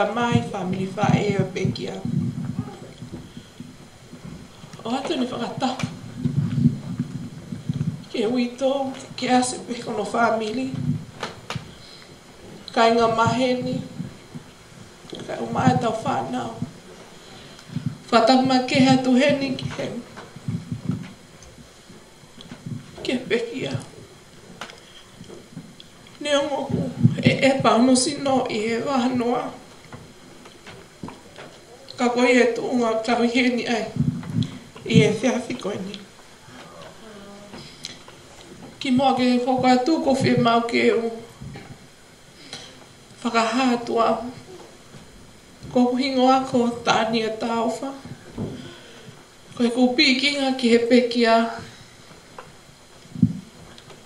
ta mai family fa e o pekia. O atu ni whakata. Ke ui tō, ke ase peko no family. Ka inga maheni. Ka umae tau whanau. Whatakuma ke hatu heni ki. tau he ni ai. I e te hawhi koe ni. Ki mua ke whakoa tū ko whi mau ke o. Whakahātua. Ko hingo a ko tāni a tāofa. Ko e kupi ki ngā ki he peki a.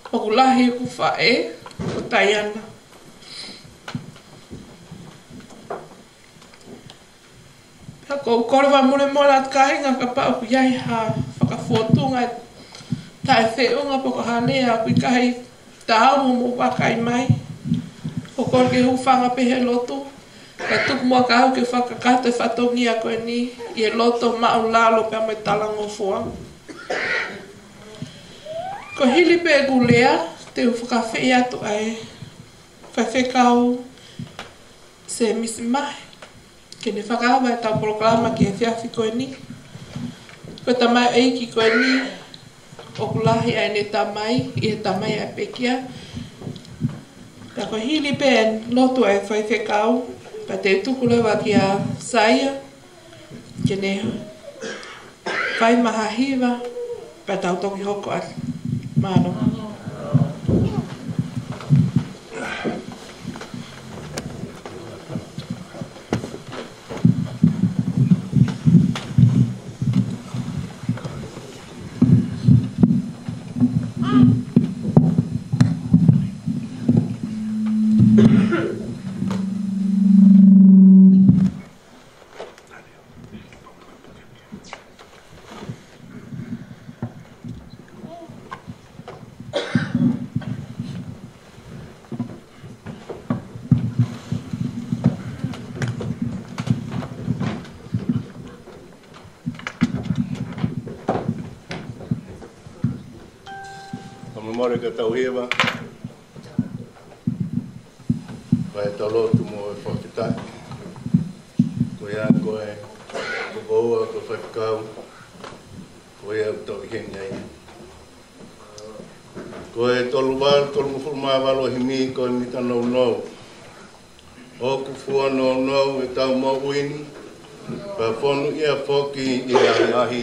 Ko ku lahi ku whae. Ko tai ana. o kore wa mure mo la ka pa o ya ha fa ka fo tu nga ta se o nga po kai ta mo mo pa kai mai o kore ke u fa nga pe he lotu ka tu mo ka ha ke fa ka ka te fa to ni i e loto ma o la lo pe me ta la ngo fo ko hili pe gu lea te u fa ka fe ya to ai se mis mai ke ne whakaawa e tā proklama ki e whiawhi koe ni. Ko e tamai ei ki koe ni, o kulahi a ne tamai, i e tamai a pekia. Ka ko hili pe e notu ai whai whekau, pa te tukulewa ki a saia, ke ne whai maha hiwa, pa tau toki hoko ai. Mano. Mano. tau hewa. Koe tau lotu mō e whakitai. Koe a koe kukoua ko whakikau. Koe a tau hengia ina. Koe tolu wāru tolu mwhuru mā walo hi mi koe mita nou nou. O ku fua nou nou e tau mō uini. Pa fonu ia foki ia ahi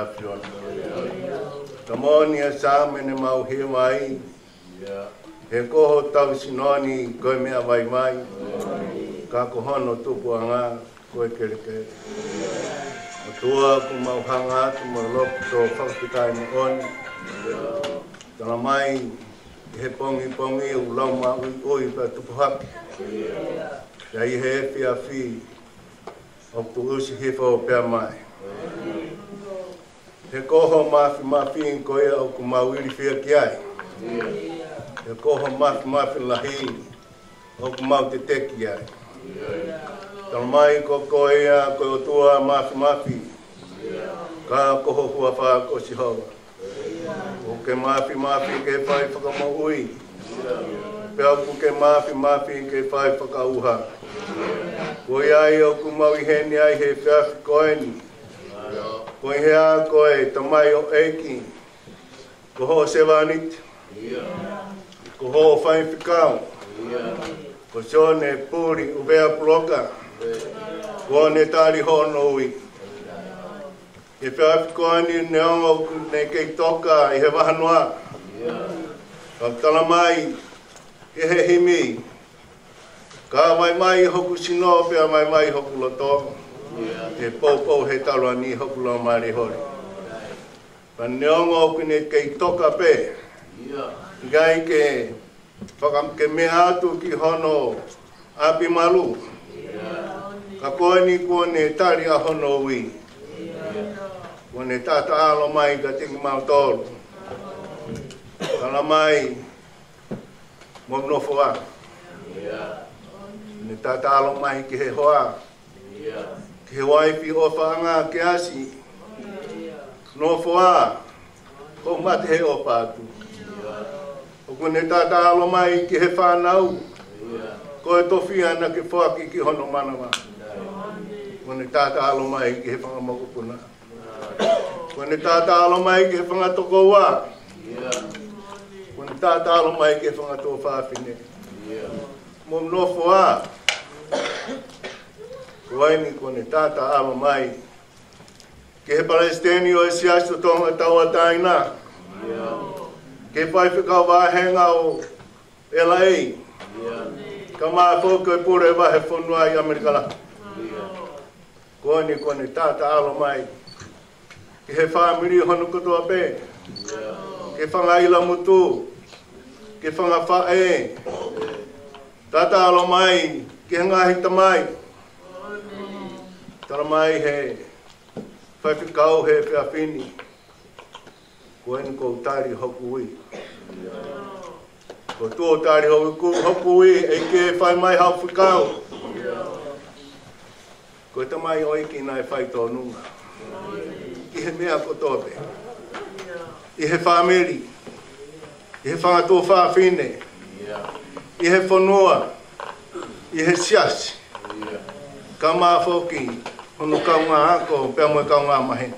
afion. Tamoni asame ne mau he mai. He koho tau sinoni koe mea vai mai. Ka kohono tupu anga koe kere kere. O tua ku mau hanga atu ma lopu to whakutai ni on. Tala mai he pongi pongi u lau maui oi pa tupu haki. Ja i he fi a fi. Ok tu usi hifo pia mai. He koho mafi mafi in koea o ku mawiri fia ki ai. Yeah. He koho mafi mafi lahi o ku mau te teki ai. Yeah. Tamai ko koea ko o tua mafi mafi. Ka koho hua wha ko si hawa. O ke mafi mafi ke pai whaka mo ui. Yeah. Pea ku ke mafi mafi ke pai whaka uha. Yeah. Koea i o ku mawi heni ai he pia koeni. Yeah. Ko he a ko e to o eki. Ko ho se vanit. Ia. Ko ho fai fikau. Ko so ne puri uvea vea proka. Ko ne tari ho no ui. Ia. Ke fai ko ani ne o ne ke toka i he wahanu a. Ko tala mai e he himi. Ka mai mai hoku sino pe mai mai hoku lotoko. Te pōpō he taroa ni hoku lau maari hori. Pa neonga oku ne kei toka pē. Gai ke whakam ke mea atu ki hono api malu. Ka koe ni kua ne tari a hono ui. Kua ne tata alo mai ka tingi mau tōru. Kala mai mwamnofo wa. Ne tata alo mai ki he hoa. Yeah ke wai pi o whaanga ke asi. Nō whoa, ko mat he o pātu. O kone tātā alo mai ki he whānau, ko e tofi ana ke whaaki ki hono manawa. Kone tātā alo mai ki he whanga makupuna. Kone tātā alo mai ki he whanga toko wā. Kone tātā alo mai ki he whanga tō whāwhine. Mō nō whoa, kuaini kone tata ama mai. Ke he palestini o esi asto tonga tau ataina. Ke pai whikau wāhenga o LA. Ka maa pōkau e pūre wahe whonua i Amerika la. Kuaini kone tata ama mai. Ke he whāmiri honu kotoa pē. Ke whanga ila mutu. Ke whanga whae. Tata ala mai. Ke hengahita hita mai. Tara mai he whaifikau he pia Ko eni kou tāri hoku i. Ko tuo tāri hoku i, eike e whai mai hau whikau. Ko ta mai o eike nai whai tō nunga. I he mea ko tōpe. I he whāmeri. I he whāngatō whāwhine. I he whanua. I he siasi. Ka mā ono ka unga ako, pe amoe ka unga mahe.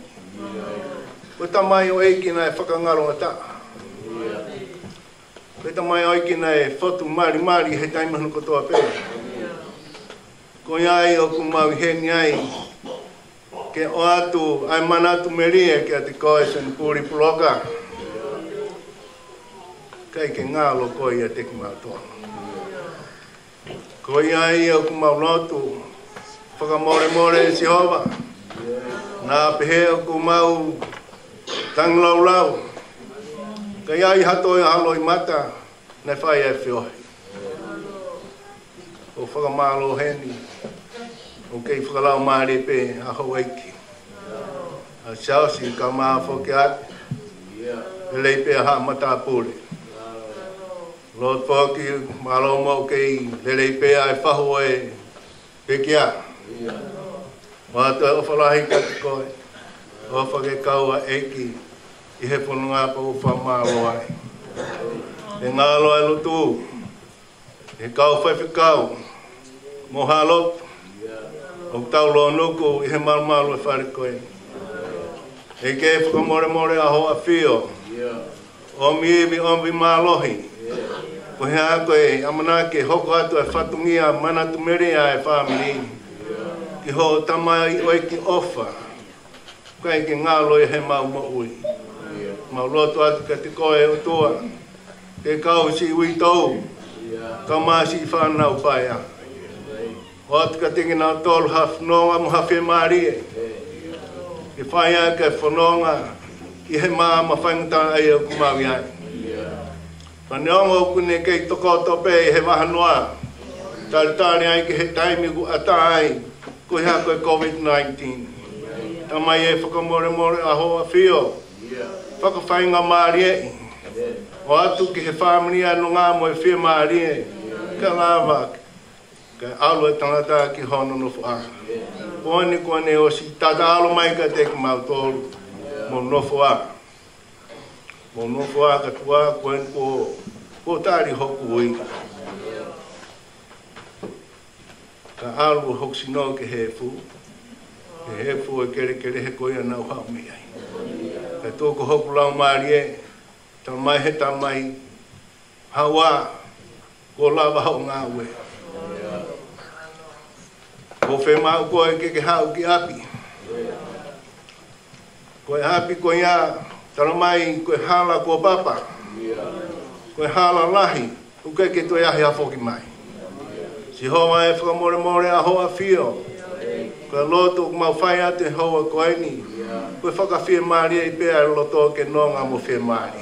Koe ta mai o eiki na e whakangaro ngata. Koe ta mai o eiki na e whatu mari mari he taimahano kotoa pe. Ko iai o ku mau he ni ai. Ke o atu, ai manatu merie ke ati koe sen puri puloka. Kei ke ngalo koe ia teki mātua. Ko iai o o ku mau lotu, whakamore more more si hova. Nā pehe o ku mau tang lau lau. Kei ai hato e halo i mata, ne whai e whioi. O whakamalo heni, o kei whakalau maare pe a hawaiki. A shaosi ka maa whoke ate, e lei pe a haa mata apure. Lord, whaki, malo mau kei, le lei pe a e whahoe, pekea. Wa to e ofa lahi ka te koe. Ofa ke kaua eki. I he pono ngā pa ufa mā roai. E ngā loa e lutu. E kau fai fi kau. Mohalo. O tau loa nuku i he marmalu e whare koe. E ke e whuka more more a hoa fio. O mi iwi o mi mā lohi. Ko he a koe ke hoko atu e whatungia manatumerea e whāmini. Amanake ki ho tama i oi ki ofa, kai ki ngā loi he mau maui. Mau loto atu ka te koe o toa, te kau si ui tau, ka māsi i whānau pai a. Ho atu ka tingi nā tolu haf noa mu hafe mārie, ki whai a ka whanonga, ki he mā ma whaingta ai au kumawi ai. Pane ongo kune kei tokoto pe e he maha tāre tāre ai ke he taimi ku ata ai koe ha koe COVID-19. Tā mai e whakamore more a hoa whio. Whakawhainga Māri e. O atu ki he whāmini anu ngā mo e whia Māri e. Ka ngā Ka alo e tangata ki hono no fua. Koani koani o si tata alo mai ka teki mau tōru. Mo no fua. Mo no fua ka tua koen ko. Ko tāri hoku o Ko tāri hoku ka alu hoksi no ke hefu ke hefu e kere kere he koia na uha umi ai e tōko hoku lau maari e tal mai he tal mai hawa ko lava hau ngā ue ko fe mau ko e ke ke ki api ko e api ko ia tal mai ko e hala ko papa ko e hala lahi uke ke e ahi hafoki mai Si hoa e whakamore more a hoa whio. Ko e loto ku mau whai a te hoa ko eni. Ko e whakawhia maari e i pea e loto ke nonga mo whia Ma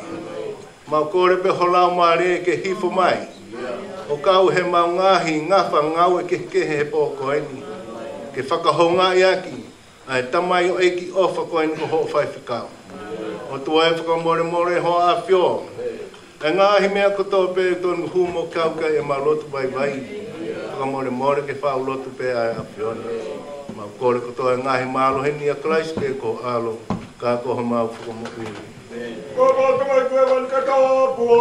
Mau kore pe holau ma re ke hifo mai. O kau he mau ngahi ngafa ngau e ke ke he po ko ni. Ke whakahonga i aki. A e tamai o eki ofa ko eni ko hoa whai whikau. O tua e whakamore more ho a whio. E ngahi ko to pe e tonu humo kau ka e malotu vai vai. Yeah whaka more more ke whau lotu pe ai a piona. Ma kore ko toa ngahi maalo he ni a Christ ke ko alo ka ko ha mau whuka mo i. Ko ko tamai kue wan kakao pua.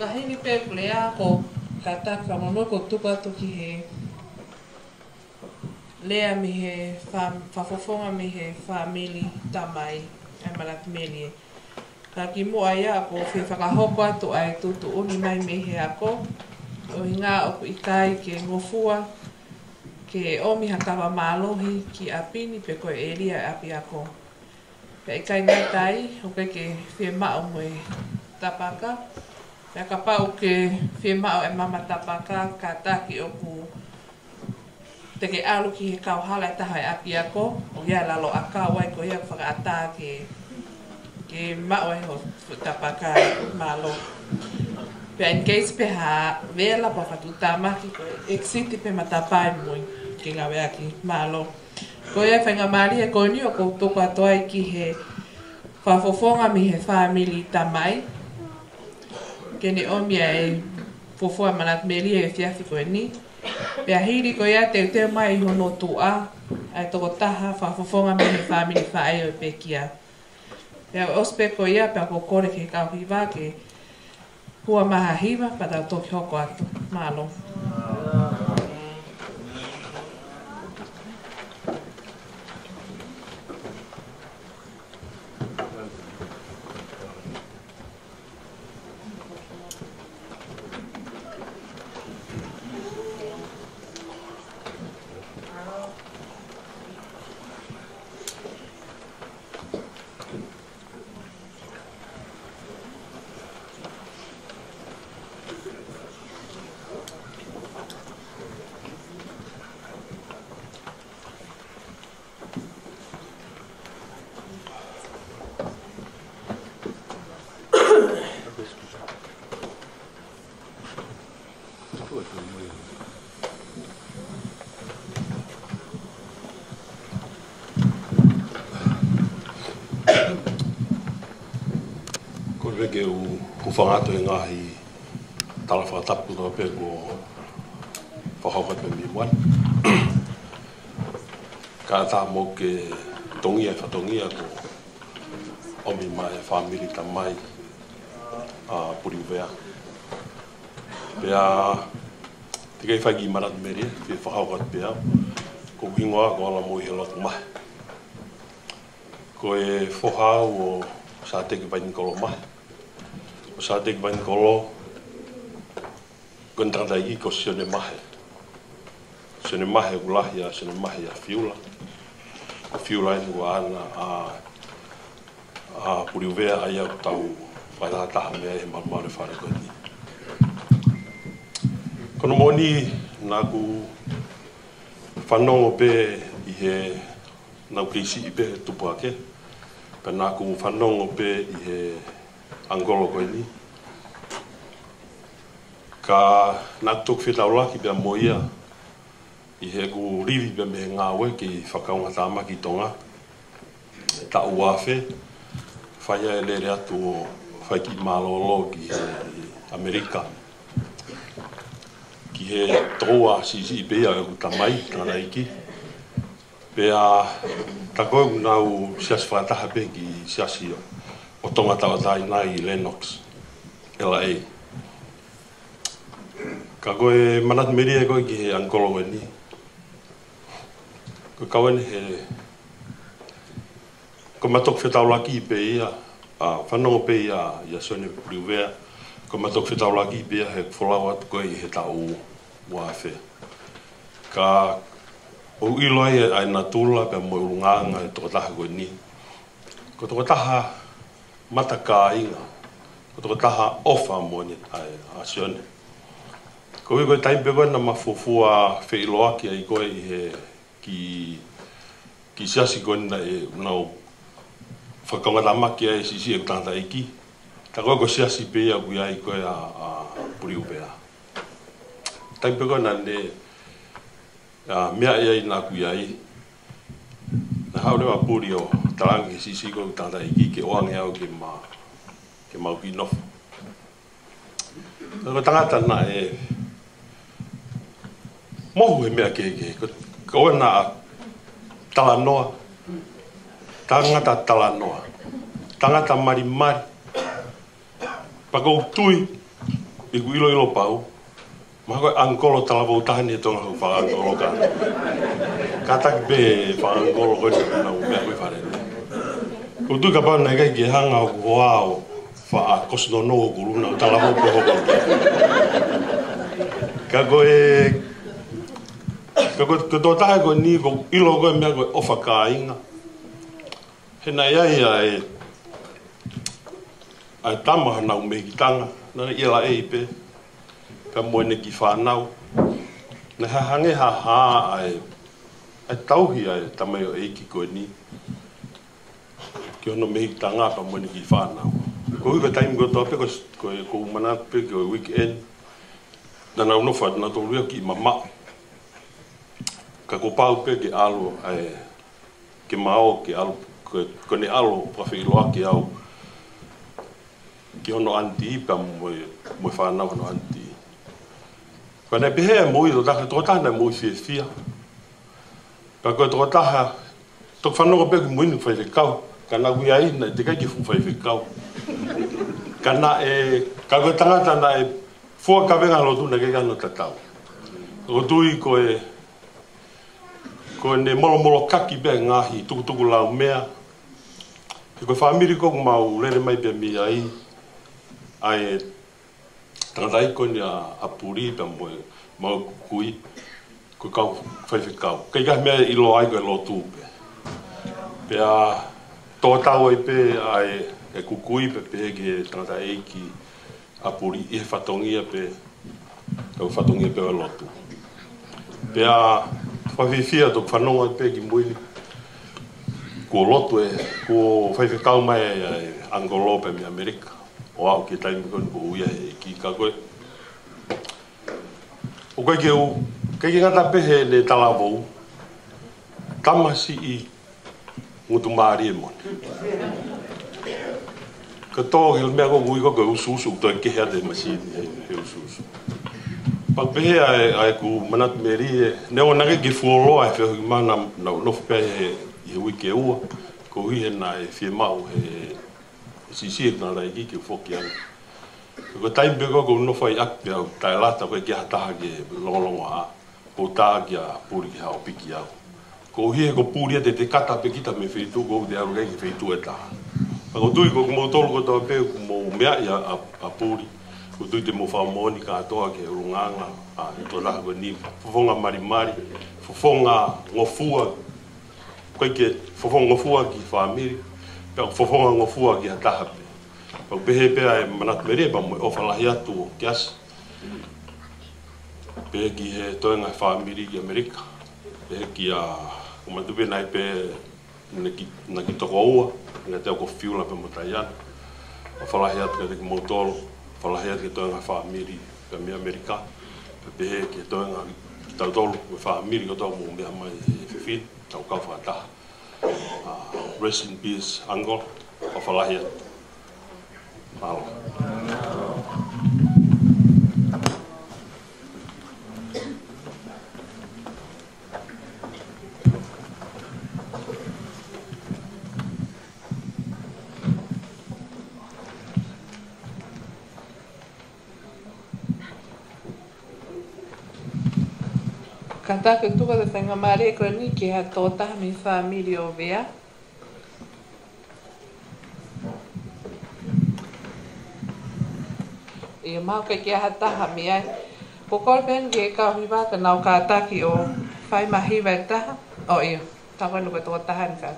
kahini pe kule ako kata kamono ko to ki he lea mi he fa fa fofonga mi he fa mili tamai e malat mili ka ki mo ai ko fi fa ka hoko atu ai tu tu uni mai mi he ako o inga o i kai ke ngofua ke o mi hakawa hi ki ni pe ko elia api ako Pe kai nei tai, hoke ke fie mao mui tapaka. Ya ka pa uke fema o e mama tapa ka ka taki o ku te ke alu ki he kau hala e taha e api ako o ia lalo a ka wai ko ia whaka a ta ke ke mao e ho tapa ka malo pe in case pe ha vela pa fatu tamaki ko e xiti pe mata pae mui ke ngawe aki malo ko ia whainga mari e koni o koutoko atoa i ki he whafofonga mi he family tamai mai kene omia e fofoa manat melia e fiafi koe ni. Pea hiri koe a te te mai iho no tua, a e toko taha, fa fofonga mene wha mene wha eo e pekia. Pea ospe koe a pea kokore ke kau hiva ke hua maha hiva pa tau toki hoko atu. Mālo. Mālo. whangato e ngāhi tāra whakatapu tō pēr ko whakaukatu mi mwan. Ka tā mō ke tongi e whatongi e ko o mi mai e whamiri ta mai a puri uvea. Pea te kei whaki i marat meri, te whakaukatu pēr, ko hingoa ko ala mō i he lotu mahi. Ko e whohau o sa teke pa ni kolo mahi. och så kolo man golo kontrata iko sione mahe sione mahe ya, sione mahe ya fiula ko fiula en Guana, a a puriuvea ai au tau para la taha mea ya, e eh, marmare whare koe ni kono moni nā ku pe i he nau keisi i pe tupua ke pe ku pe i he angolo koe ni. Ka nā tōku whi tau laki pia moia i he ku rivi pia mehe ngā we ki whakaunga tāma ki tonga. Ta uafe, whai e lere atu o whai ki ki he Amerika. Ki he tōua si si i bea e ku tamai, tāna iki. Pea, ta koe ku nāu siasi whakataha pe ki siasi o tonga tawa tai nai i Lennox, ela ei. Ka koe manat meri e koe ki he ankolo koe ni. Ko kawen he... Ko matok whi tau laki i pe ia, a whanongo pe ia i a sone priuvea, ko matok whi tau laki i pe ia he kwholawat koe i he tau wafe. Ka o iloi e aina tūla ka mo ulunganga e tokotaha koe ni. Ko tokotaha mataka inga ko to taha ofa mo ni ai asion ko we go time be bona ma fufu a fe ki ai ko i he ki ki sia si go na e no fa ko la ma ki ai si si e e ta ta iki ta ko go sia si pe ya bu ai ko ya a puri u pe a time be bona ne a mea e ia ina kuiai Na hau wa puri o tarangi ke sisi ko ki tātai ki ke oange au ke ma ke mau ki nofu. Ko tangata na e mohu he mea ke ke ko koe na tala noa tangata tala noa tangata mari mari pa utui i ku ilo ilo pau Mahko angkolo tala vau tahani tonga hu wha angkolo ka. Katak be wha angkolo koe te kana u mea koe wharele. Utu ka pau nai kai ki hanga o kua o a kosno no o kuruna na tala vau peho kau. Ka koe... Ka koe ka tō tahe koe ni ko ilo koe mea koe ofa ka inga. Hena iai ai... Ai tamahana umehikitanga. Nana ia la eipe. Nana ka moene ki whanau. Na ha hange ha ha ai, ai tauhi ai tamai o eiki koe ni. Ki ono mehi tanga ka moene ki whanau. Ko hui ka taimu ko tope, ko e ko umanat pe, ko e weekend. Na nau nofa, na tolua ki mama. Ka ko pau pe ke alo ai, ke mao ke alo, ko ne alo pawhiloa ke au. Ki ono anti, ka moe whanau ano anti. Ko ne pehe e mui to taka tōta na e mui fie fia. Ka koe tōta ha, tōk whanoko pe ku mui ni whaite kau. Ka na ui ai na te kai ki fung kau. Ka na e, ka koe tangata na e, fua ka venga lotu na kei kano tatau. Lotu i koe, koe ne molo moro kaki pe ngahi, tuku tuku lau mea. Ko koe whaamiri koku mau, lere mai pe mi ai, ai e, tarai ko ni a puri pe mo mo kui ko ka fai fai ka ka ga me i lo ai ko lo tu pe pe a to ta pe ai e kukui pe pe ge tanda e ki a puri e fatongia pe e fatongia pe lo tu pe a fai fai fia pe ki mo ni ko lo e ko fai fai ka mai angolo pe mi america o au ke con kono ko uia e kika koe. O kai ke o, kai ke ngata pehe le tala vou, tamasi i ngutu maari e mone. Ka tō hil mea ko ngui ko ke ususu, tō e kehea te masini he ususu. Papehe ai, ai ku manat meri e, ne o nage ki fuoloa e whio hiki mana na unofu pe he, he wike ua, ko hi he na e whie mau he si si na la ki ki foki ki ana ko taim be go no fai ak ya ta la ta ko ki ta ge lo lo wa po ta ge puri ha o piki ya ko hi ko puri de de kata pe ki ta me fei tu go de a ge fei tu eta go tu ko mo to ko ta pe mo me ya a a puri ko tu te mo fa mo ni ka to ge ru nga nga a to la go ni fo mari mari fo ngofua ko ki fo fo ngo fu ki fa ka fofonga ngo fua ki a taha pe. Pau pehe pea e manatu mere pa mo e ofa lahi atu o kias. Pehe ki he toi ngai e wha amiri ki Amerika. Pehe ki a kumatu nai pe na ki toko ua, nga teo ko fiula pe motai ana. O wha lahi atu ka teki motolo, wha lahi atu ki toi ngai e wha amiri ki me Amerika. Pehe ki he toi tautolo, me wha amiri ko mo mea mai e fifi, tau kau wha rest in peace, uncle of Alahiyat. Wow. Kanta ka tuka te tenga mare ko ni ki ha tota mi family o vea. E ma ke ki ha taha mi ai. Ko kol ben ke ka hiva ka nau ka taki o fai mahi vai taha. O ta iu, tawa nuka tota ni ka.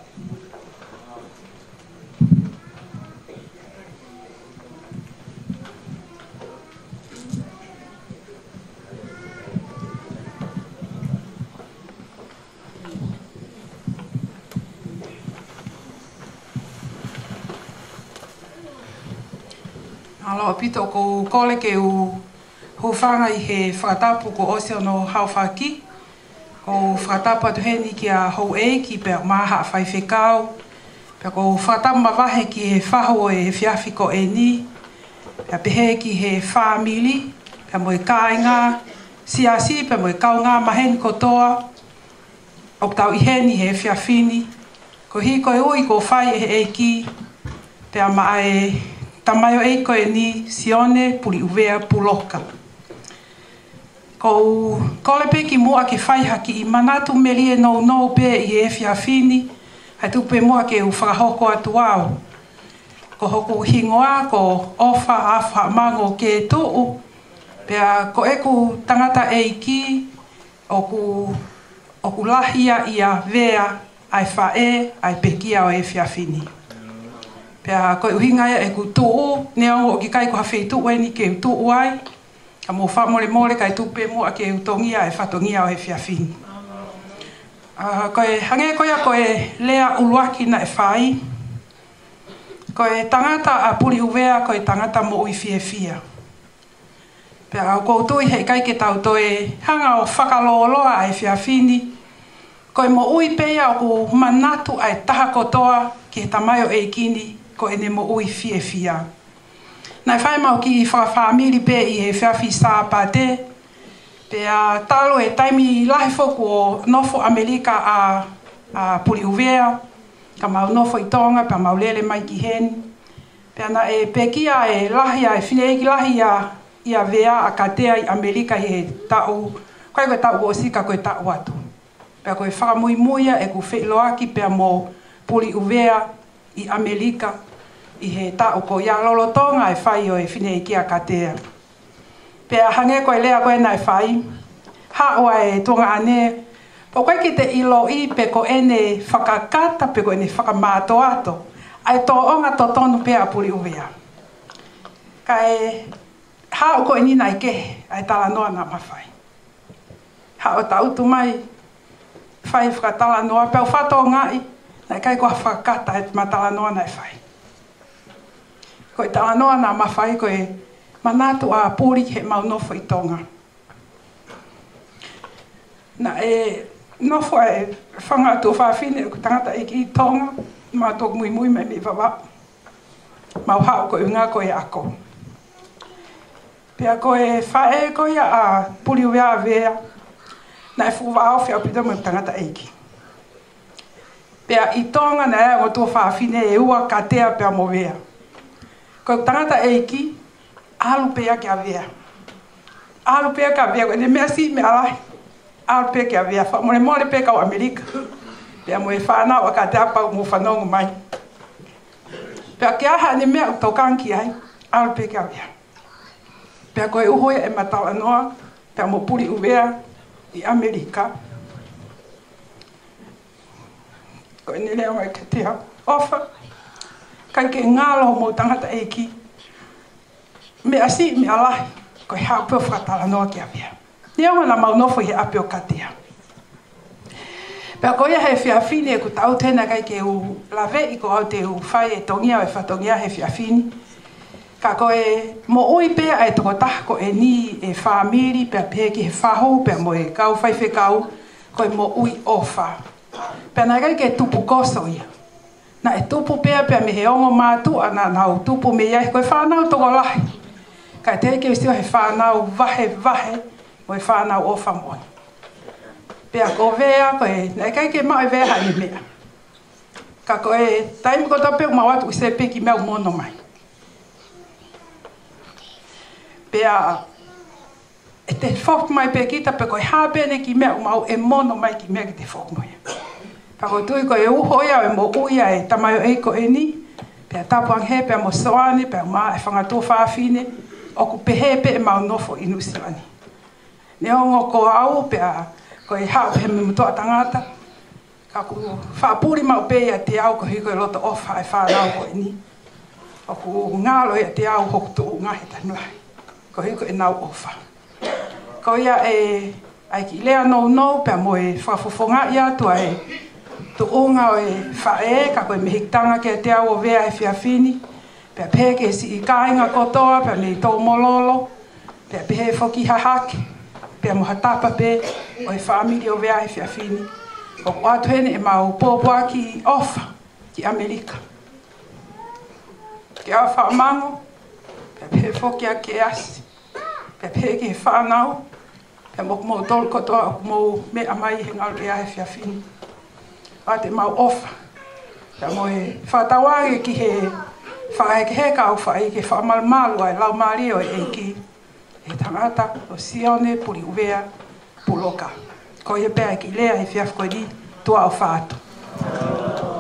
Alo, pito ko kole ke u hufanga i he whakatapu ko osio no hauwhaki. Ko whakatapu atu heni ki a hou e ki pe maha a whai whekau. Pea ko whakatapu ma wahe ki he whahu e he whiawhi ko e ni. Pea pehe ki he whamili, pea moe kāinga, siasi, pea moe kaunga maheni ko toa. O tau i heni he whiawhini. Ko hi koe ui ko whai e he e ki, pe ma ae he tamayo e e ni sione puli uvea puloka. Ko kole pe ki mua ke fai haki i manatu meri e nou nou pe i e fia fini, hai tu pe mua ke u whakahoko atu au. Ko hoko hingoa, ko ofa afa mango ke tuu, pea ko eku tangata e ki, o ku, o ku lahia ia vea, ai fae, ai pekia o e fia fini. Ai fia fini. Pea koe uhinga ia e ku tū o, ne au o ki kai ku hawhi tū ni ke tū o ai. A mō wha mole mole kai tū pē mō a ke utongia e whatongia o he whiawhini. Uh, koe hange koe a koe lea uluaki na e whai. Koe tangata a puri uwea koe tangata mo ui fie fia. Pea au kou tui hei kai ke tau toe hanga o whakaloloa ai fia fini. Koe mo ui pea o ku manatu ai taha kotoa ki he tamai o eikini ko ene mo ui fie fia. Nai whae mau ki i wha whamiri pe i he whiawhi sā pā te, pe a talo e taimi lahi whoku o nofo Amerika a, a puri uvea, ka mau nofo i tonga, pa mau lele mai ki hen, pe ana e pe kia e lahi a e whineiki e lahi a i a vea a katea i Amerika he tau, koe koe tau o sika koe tau atu. Pe a koe whakamuimuia e ku whiloaki pe a mō puri uvea i Amerika, i he ta o ko ia lolo tonga e fai o e fine i kia katea. Pe a hange koe lea koe nai fai, ha oa e tonga ane, po koe ki te ilo i pe ko ene whakakata, pe ko ene whakamato ato, ai tō onga tō tonu pe a puli uvea. Ka e ha o koe ni nai ke, ai tala noa na mawhai. Ha o ta utu mai, fai whakatala noa, pe o whato o ngai, nai kai kua whakakata e matala noa nai fai. Koe tā anoa nā mawhai koe manatu a pūri he mau nofo i tonga. Nā e nofo e whanga tō whawhine o e tangata e ki tonga, mā tō mui mui mai me wawa. Mau hao koe ngā koe ako. Pea koe whae koe a pūri wea wea, nā e fuwa au whiau pita mui tangata e ki. Pea i tonga nā e o tō whawhine e ua katea pia mo wea. Kau tangata eiki, alu pea ke avea. Alu pea ke avea, kwenye mea si me alahi. Alu pea ke avea, fa mwne mwale pea kau Amerika. Pea mwne whana waka te apau mwu whanongu mai. Pea ke aha ni mea utokanki ai, alu pea ke avea. Pea koe uhoia e matau anoa, pea mwu puri uvea i Amerika. Kwenye lea mwai ke te hau, ofa. Ofa kai ke ngalo mo tangata eki me asi me ala ko ha pe fatala no ke apia ne ona na mau no fo he apio katia pe ko ya he fia fini e ko tau tena kai ke u lave i ko au te u fai e tongia e fatongia he fia ka ko e mo oi pe ai e to ta ko e ni e famili pe pe ke fa ho pe mo e kau fai kau ko e mo ui ofa pe na kai ke tu pu ko so ia na e tupu pea pea me he ongo mātu ana na o tupu me iai koe whānau toko lahi. Ka e teke o stio he whānau vahe vahe o he whānau o whamoni. Pea ko vea koe, na e kai ke mau e vea hae mea. Ka koe, taimu kota peo ma watu se peki mea umono mai. Pea, e te fok mai pe kita pe koe hapene ki mea umau e mono mai ki mea ki te fok mai. Pea, Kako tui e ko e uho ia, e mo uia e tamayo eiko e ni. Pea tapuang he, pea mo soane, pea maa e whangatō whaafine. Oku pehe pe e mau nofo inu siwani. Ne ongo ko au, pea ko e hao pe me mutoa tangata. Kako whapuri mau pe ia te au ko hiko e loto ofa e whanau ko e ni. Oku ngalo ia te au hokuto u ngahi tanuai. Ko hiko e nau ofa. Ko ia e... Aiki lea nou nou, pia moe whafofonga ia tua e to unga e fae ka koe me hitanga ke te awo vea e fia fini pe ke si i kainga kotoa e pe me to mololo pe pe he foki ha hak pe mo hata pe o e family o vea e fia o wa tene e mau popo aki off ki amerika ke afa mango pe pe foki e a ke as pe pe ke fa nau pe mo mo tol kotoa mo me amai hinga o vea e fia fini a te mau ofa. Ka moe whatawa ki he whaek he kau whai ke whamalmalu ai lau e ki he tangata o sione puri uvea puloka. Ko he pēki lea he fiaf koe di tua o whātu.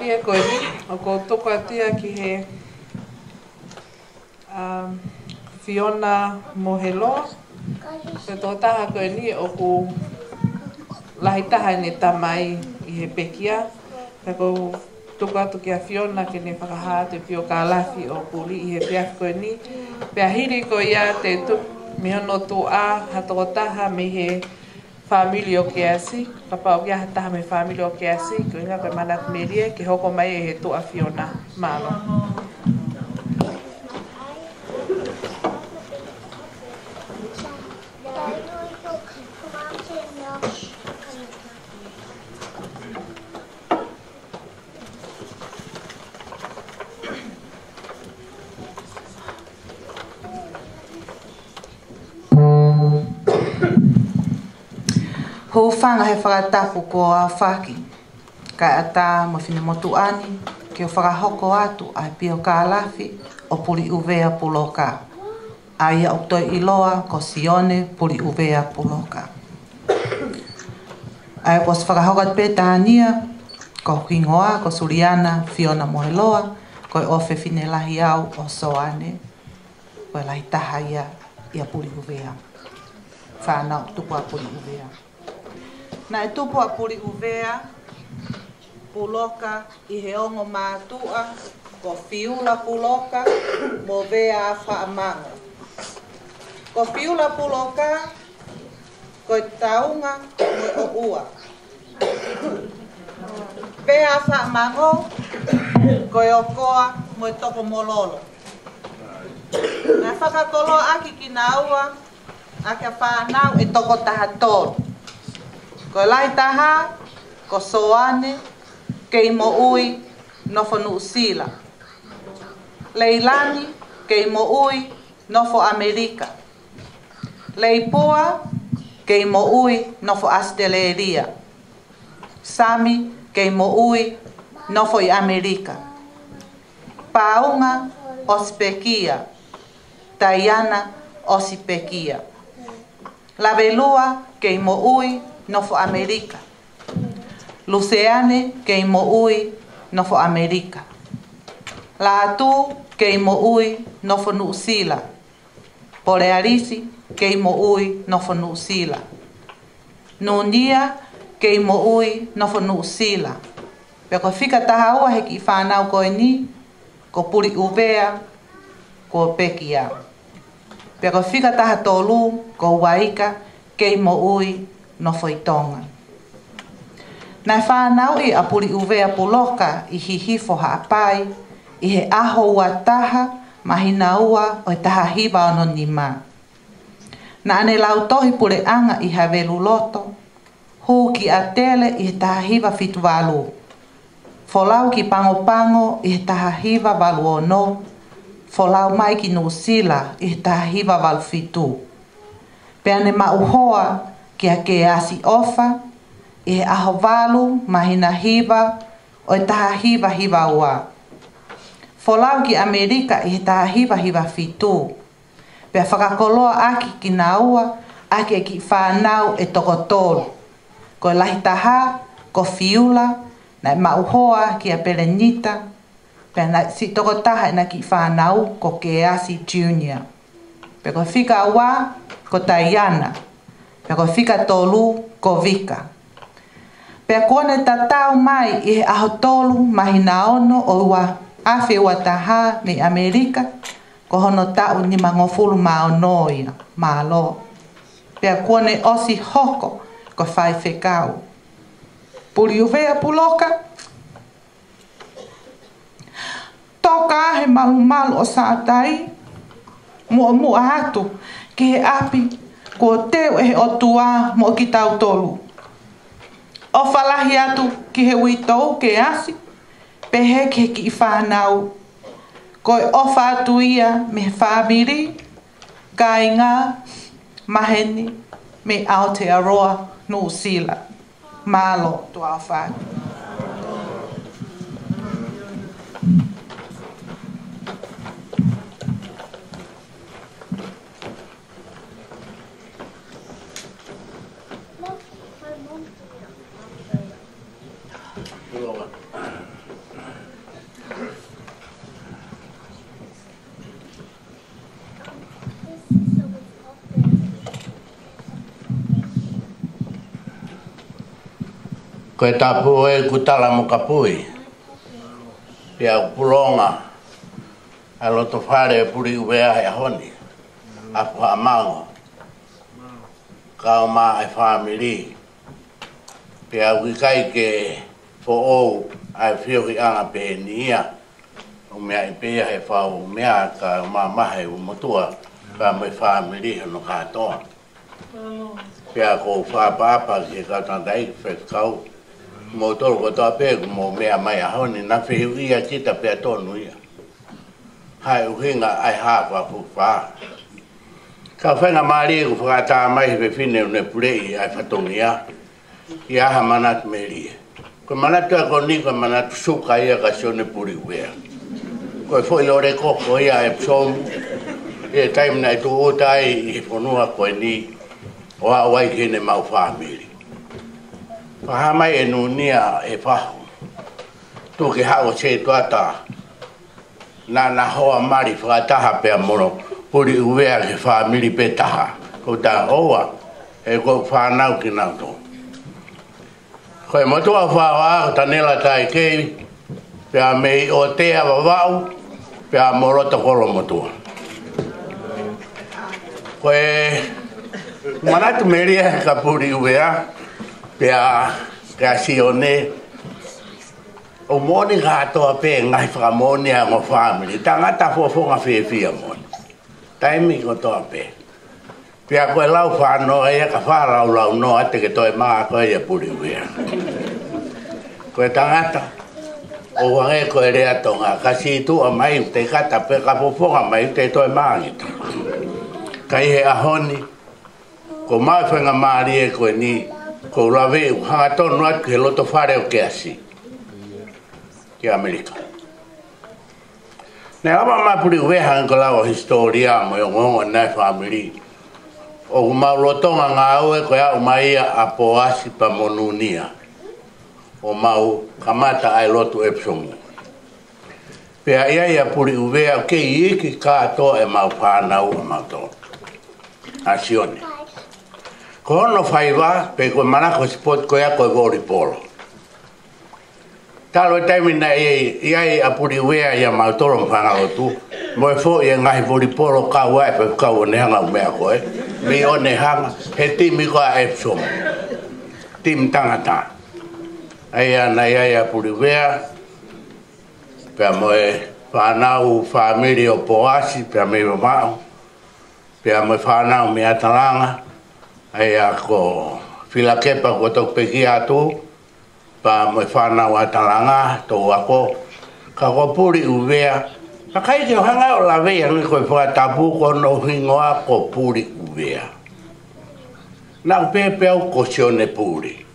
maria koe ni, o ko toko atia ki he um, Fiona Mohelo. Te tō taha koe ni o ko lahi taha ne tamai i he pekia. Te ko toko atu ki a Fiona ke ne whakaha te pio ka lafi o puli i he pia koe ni. Pea hiri koe ia te tuk mihono tō a ha taha me he family o ke asi, papa o kia me family o ke asi, ko inga koe manak merie, ke hoko mai e he toa fiona, maalo. Maalo. tanga he whakatapu ko a whaki. Ka a tā ma whina motu ani, ki o whakahoko atu a pio ka alafi, o puli uvea puloka. A ia o iloa ko sione puli uvea puloka. A ia kos whakahoko atu pēta ania, ko kingoa, ko suriana, fiona moeloa, ko e ofe whine lahi au o soane, ko e lahi taha ia, ia puli uvea. Whanau, tupua puli uvea. Whanau, tupua puli uvea na e tupu a puri uvea, puloka i he ongo mātua, ko fiula puloka, mo vea a whaamango. Ko fiula puloka, ko i taunga, mo o ua. Vea a whaamango, ko i okoa, mo i toko mololo. Nga whakakolo aki ki nga ua, a ke whanau e toko taha tōru. Kolai taha, ko soane, kei mo ui, no fo Leilani, kei mo ui, no Amerika. Leipoa, kei mo ui, no Asteleria. Sami, kei mo ui, no fo Amerika. Paunga, ospekia. Tayana, osipekia. La velua, kei mo ui, nofo Amerika. Luseane kei mo ui nofo Amerika. Lātu kei mo ui nofo Nusila. Porearisi kei mo ui nofo Nusila. Nunia kei mo ui nofo Nusila. Pea ko fika taha ua heki i whanau koe ni, ko puri upea, ko pekia. Pea ko fika taha tolu, ko waika, kei mo ui no foi tonga. Na whānau i apuri uwe apu loka i hi hifo ha apai, i he aho ua taha, mahina ua o taha hiva ono ni mā. Na ane lau tohi pule anga i ha velu loto, hūki a tele i he taha hiva fitu walu. Folau ki pango pango i he taha hiva walu o no, folau mai ki nusila i he taha hiva walu fitu. Pea ne mauhoa hoa kia ke asi ofa, e aho walu, mahina hiva, o e taha hiva hiva ua. Folau ki Amerika i e taha hiva hiva fitu. Pea whakakoloa aki ki nga ua, aki e ki whanau e toko tolu. Ko e lahi taha, ko fiula, na e mauhoa ki a perenita, pea na si toko taha e na ki whanau ko ke asi junior. Pe ko fika ua, ko taiana. Pea Pea koe whika tolu ko vika. Pea kone ta tau mai i he aho tolu mahi ono o ua afe ua taha ni Amerika ko hono tau ni mangofulu maa onoia, maa loa. Pea kone osi hoko ko whai whekau. Puri uvea puloka, toka he malu malu o saatai, mua mua atu ki he api ko te e o tua mo ki tau tolu. O falahi atu ki he wito ke asi, pe he ke ki i whanau. Koe o whātu ia me whāmiri, kāinga, maheni, me Aotearoa, no sila. Malo tu au whātu. ko e tapu e ku tala mo kapui pe a pulonga a loto fare e puri u vea e honi a pu amango ka o ma e family pe a ku ke fo o a fio ri ana pe e nia o mea i pia he whao o mea ka o ma mahe o motua ka mai e family no katoa oh. pe a ko fa papa ki ka tanga i fetkau mo tolu ko ta pe mo me mai ya ho ni na fe wi ya ti ta pe to nu ya ha u hinga ai ha wa fu fa ka fe na mari e ku fa ta mai be fine ne pure i ai fa to ni ya ya ha manat me li ko manat ka ko ni ko manat su ka ya ka so ne pure we ko fo lo re ko ko ya e so e, e time na tu o tai i fo nu ko ni wa wa ki ne ma fa mi Paha mai e nunia e pahu. Tu ki hao che tuata. Nā nā hoa mari whakataha pia moro. Puri uwea ki whamiri pe taha. Kau tā oa e kou whanau ki nau tō. Koe motua whāwa aku tanela tai kei. Pia mei o tea wawau. Pia moro ta kolo motua. Koe... Manatu meria e ka puri uwea pea reaccione o moni gato a pe ngai fra moni a mo family ta ngata fo fo nga fe fi mo ko to a pea ko la fa no e ka fa la no ate ke toi e ma ko e puri we ko ta ngata o wa e ko re a nga ka si tu a mai te kata pe ka fo fo nga te toi e ma ni kai he ko mai fa nga e ko ni ko la ve ha to no at ke lo to fare o ke asi ke america ne ama ma puri ve ha ko la o historia mo yo e mo na family o ma lo to nga nga o ko ya o mai a po asi pa monunia o mau kamata ai lotu epsomu. Pea ia ia puri uvea kei iki kātoa e mau pānau o mau tō. Asione. Asione ko faiva pe ko mana ko spot ko ya ko gori e polo talo e taimi na e ya e apuri wea ya mautoro mpanga o tu mo fo ye ngai voli polo ka wa pe ka wa ne hanga me ko e o ne hanga he ti mi ko e so tim tanga ta ai ana ya ya apuri wea pe mo e Whanau whamiri o Poasi, pia mei mamau. Pia mei whanau mea taranga ai a ko fila ke pa ko to pe ki pa mo fa na wa ta to ako ka ko puri u ve ka kai ke hanga o la ve ni ko fa ta bu ko no hi ngo ko puri u ve a na pe pe o ko sio ne puri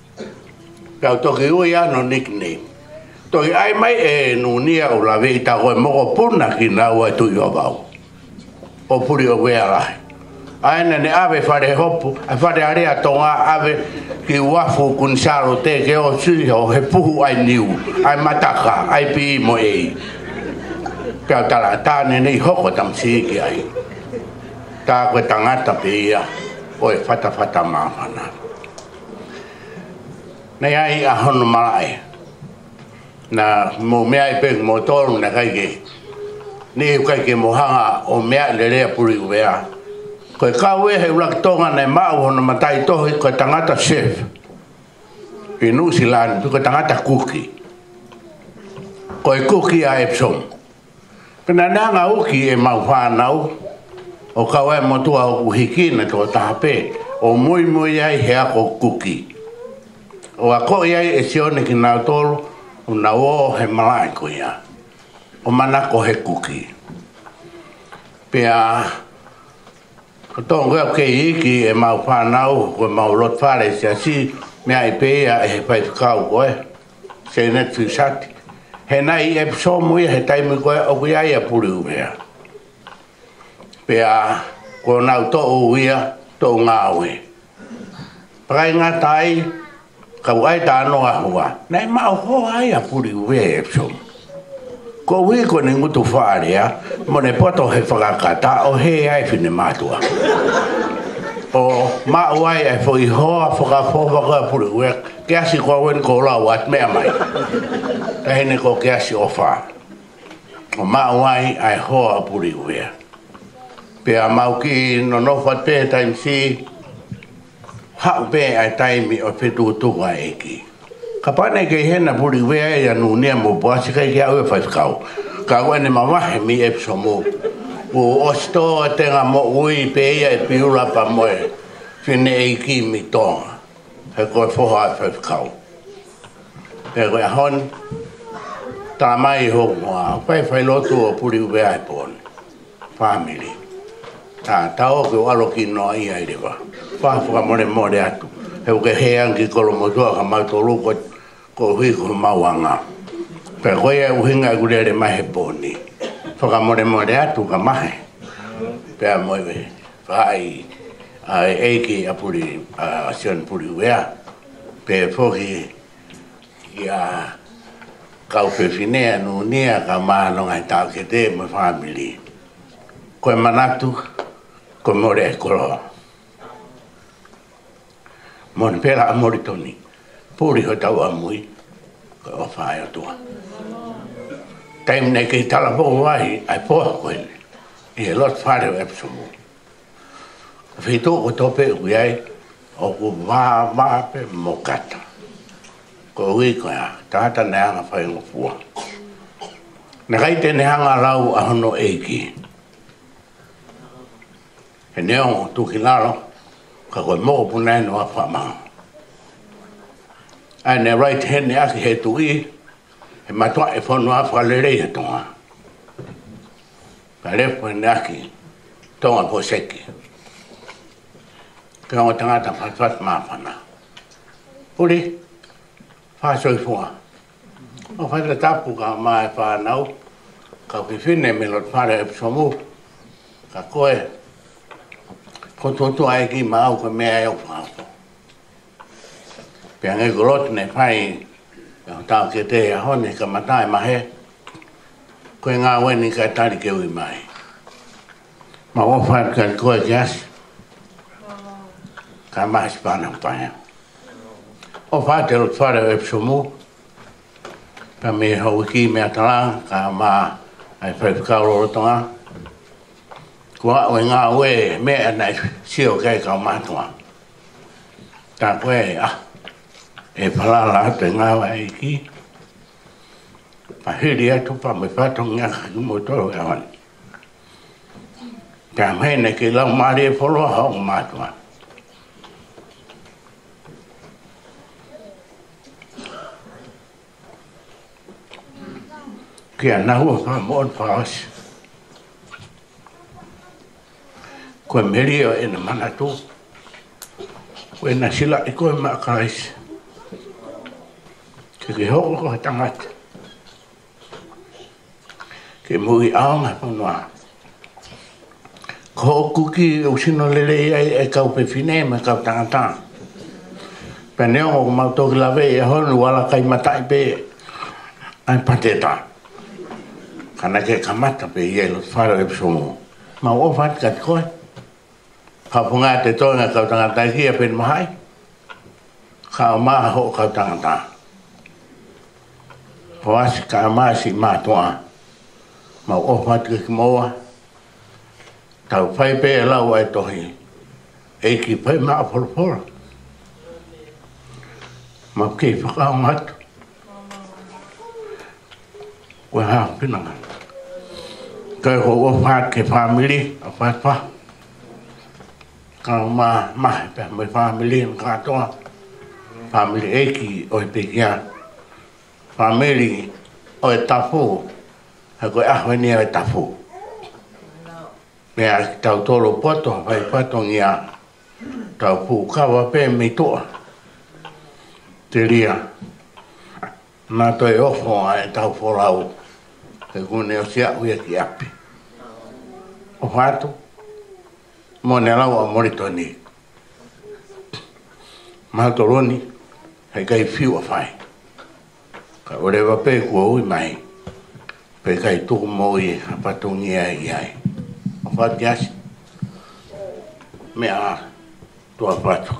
pe to ki u ya no nickname to ai mai e nu ni a o la ve ta ko mo ko puna ki na wa tu yo ba o puri u ve a aene ne ave fare hopu a fare area tonga ave ki wafu kun saro te ke o sui o he puhu ai niu ai mataka ai pi mo e pia tala ta ne nei hoko tam si ai ta ko tangata pe ia o e fata fata mafana ne ai a honu marae na mo me ai pe motor na kai e ke ne kai ke mohanga o mea le puri ubea Koe kawe he ulak tonga nei mau hono matai tohi koe tangata chef. I nu si lani tu koe tangata kuki. Koe kuki a epsom. Kena nanga uki e mau whanau. O kawe motua o kuhikina ke o tahape. O mui mui ai hea ko kuki. O a koe ai e sione ki nao tolo. O na o he malai koe ia. O manako he kuki. Pea... Pea ko tong ko ke ki e ma pa na o ko ma lot pa le sia si me ai pe ya e pa ka o ko se ne tu sat he na i e so mu e tai mi ko o ku ya ya pu ru me ya pe a ko na to o wi to nga o nga tai ka wai ta no a hua nei ma ho ai a pu ru e so mu ko we ko ne ngutu fare mo ne poto he faka kata o he ai fine matua o ma wai ai fo i ho a foka fo va ka pulu we ke asi ko we ko la wat me mai ta he ne ko ke asi o fa o ma wai ai ho a puri we pe a mau ki no no fat pe time si ha pe ai taimi o fe tu tu ka pane ke he puri we ai nu ne mo bo asi kai ke au fa e fkao ka go ne ma wa he mi e so mo o osto te nga mo ui pe ia e piura pa mo e fine e ki mi to he ko fo ha fa fkao e go hon ta mai ho mo a pai fa lo tu o puri we ai pon family ta ta o ke walo ki no ai ai de ba pa fo mo ne mo de atu he u ke he an ki kolomo tu to lu ko ko hui ko mawanga. Pe koe e uhinga gurere mahe pōni. Whaka more more atu ka mahe. Pe a moewe, whai, a eiki a puri, a sion puri wea. Pe fōki, ki a kau whewhinea nūnia ka mānonga i tāu ke te mo whamili. Koe manatu, koe more e koroa. Mōni pēra a pōri ho tau a mui, ko o whae o tua. nei ki tala pō wahi, ai pōha koe ni, i e lot whare o epsu mui. Whito o tope ui ai, o ku wā māpe mō kata. Ko ui koea, tāta neanga whae ngō pua. Nekai te neanga rau a hono eiki. He neo tūki lalo, ka koe mō punaino a whamaa ai ne right hand ne ake he tui, ma matua e whanu a whalere i tonga. Ka lefu e ne ake, tonga ko seki. Ke o tangata whatwat maafana. Puri, whaso i fua. O whaita tapu ka maa e whanau, ka pifine me lot whare e psomu, ka koe, ko tutu ae ki maa uke mea e o whanau pe ngai golot ne pai ta ke te a hone ka mata e mahe ko nga we ni ka tari ke wi mai ma wo fa ka ko jas ka ma spa na pa ya o fa te lo fa re pso mu pa me ho ki me atala ka ma ai fa ka ro ro tonga ko a we nga we me na si o ka ka ma tonga ta ko e ah e palala te ngāwa e ki. Pahiri atu pa me pato ngā ki motoro e hani. Te amhene ki lau māri e poloa hao mātua. Ki a nahua pa mōn pāsi. Koe merio e na manatū. Koe na sila e koe makaisi ke ke hoko ko he tangata. Ke mui aonga panua. Ko ho kuki o sino lele ai e kau pe fine me kau tangata. Pene o ko mau toki lawe e hon wala kai matai pe ai pateta. Kana ke kamata pe ye lo faro e psomo. Ma o fat kat koe. Ka punga te tonga kau tangata i hia pen mahai. Ka maa ho Ka maa ho kau tangata. Pawasi ka amasi mātoa. Mau ofa tika ki moa. Tau pai pē e lau ai tohi. E ki pai maa polopora. Mau kei whakao ngatu. Koe hao pinanga. Koe ho ofa ke whamiri a whaipa. Kau maa mahe pē mai whamiri ngatoa. Whamiri eki oi pēkia. eki oi pēkia whamiri o e tafu, a koe ahweni o e tafu. Mea ki tau tolo poto, whai pato ngi a tau pū kawa pē mi toa. Te ria, nā to e ofo a e tau wholau, e kune o si a uia ki api. O whātu, mōne lau a morito ni. Mātoroni, hei kai fiu a fai. Ka orewa pe kua ui mai. Pe kai tuku mo i patungi ai i ai. O fati asi. Me a tua patu.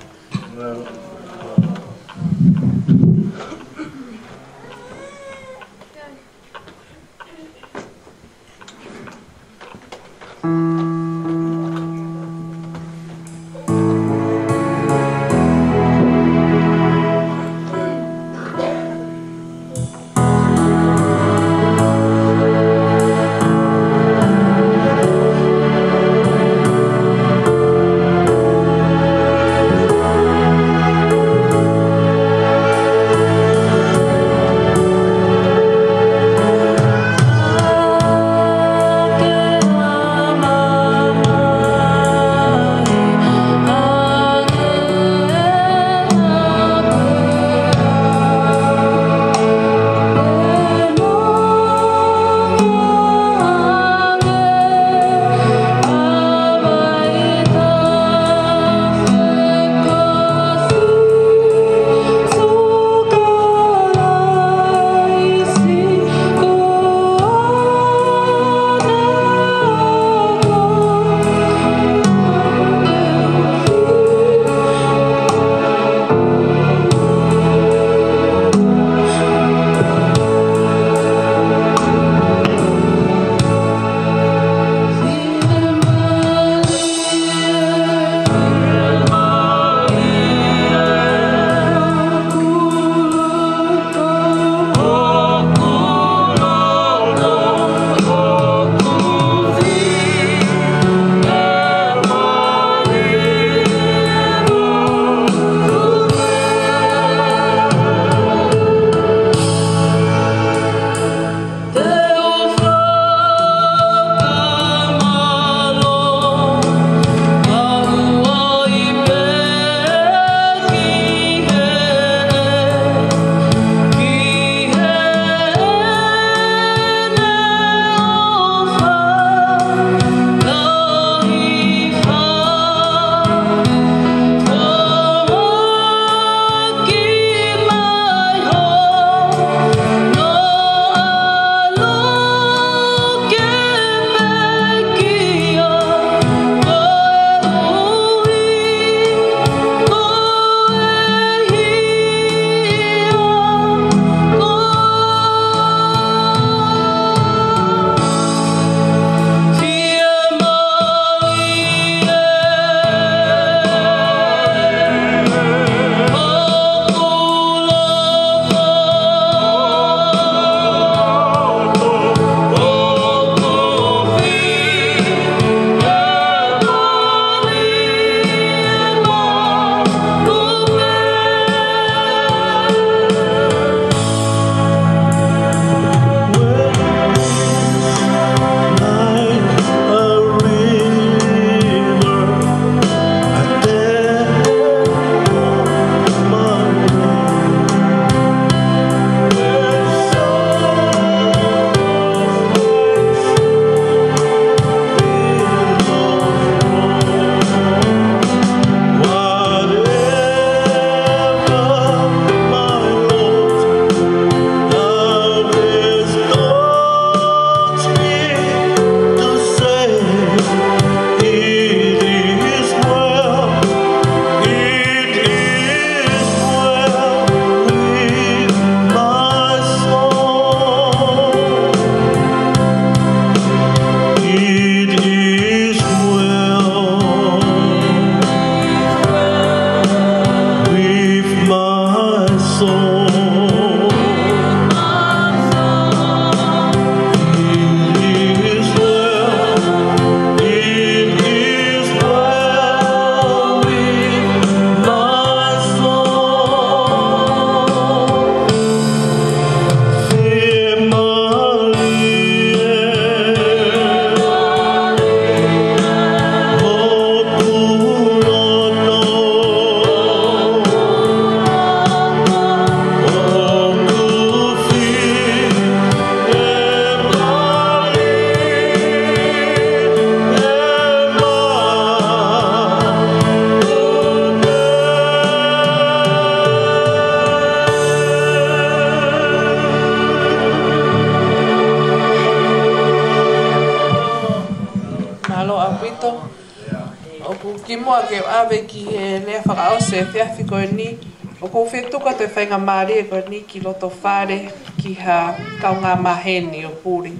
whainga Māori e koe ni ki loto whare ki ha kaunga maheni o puri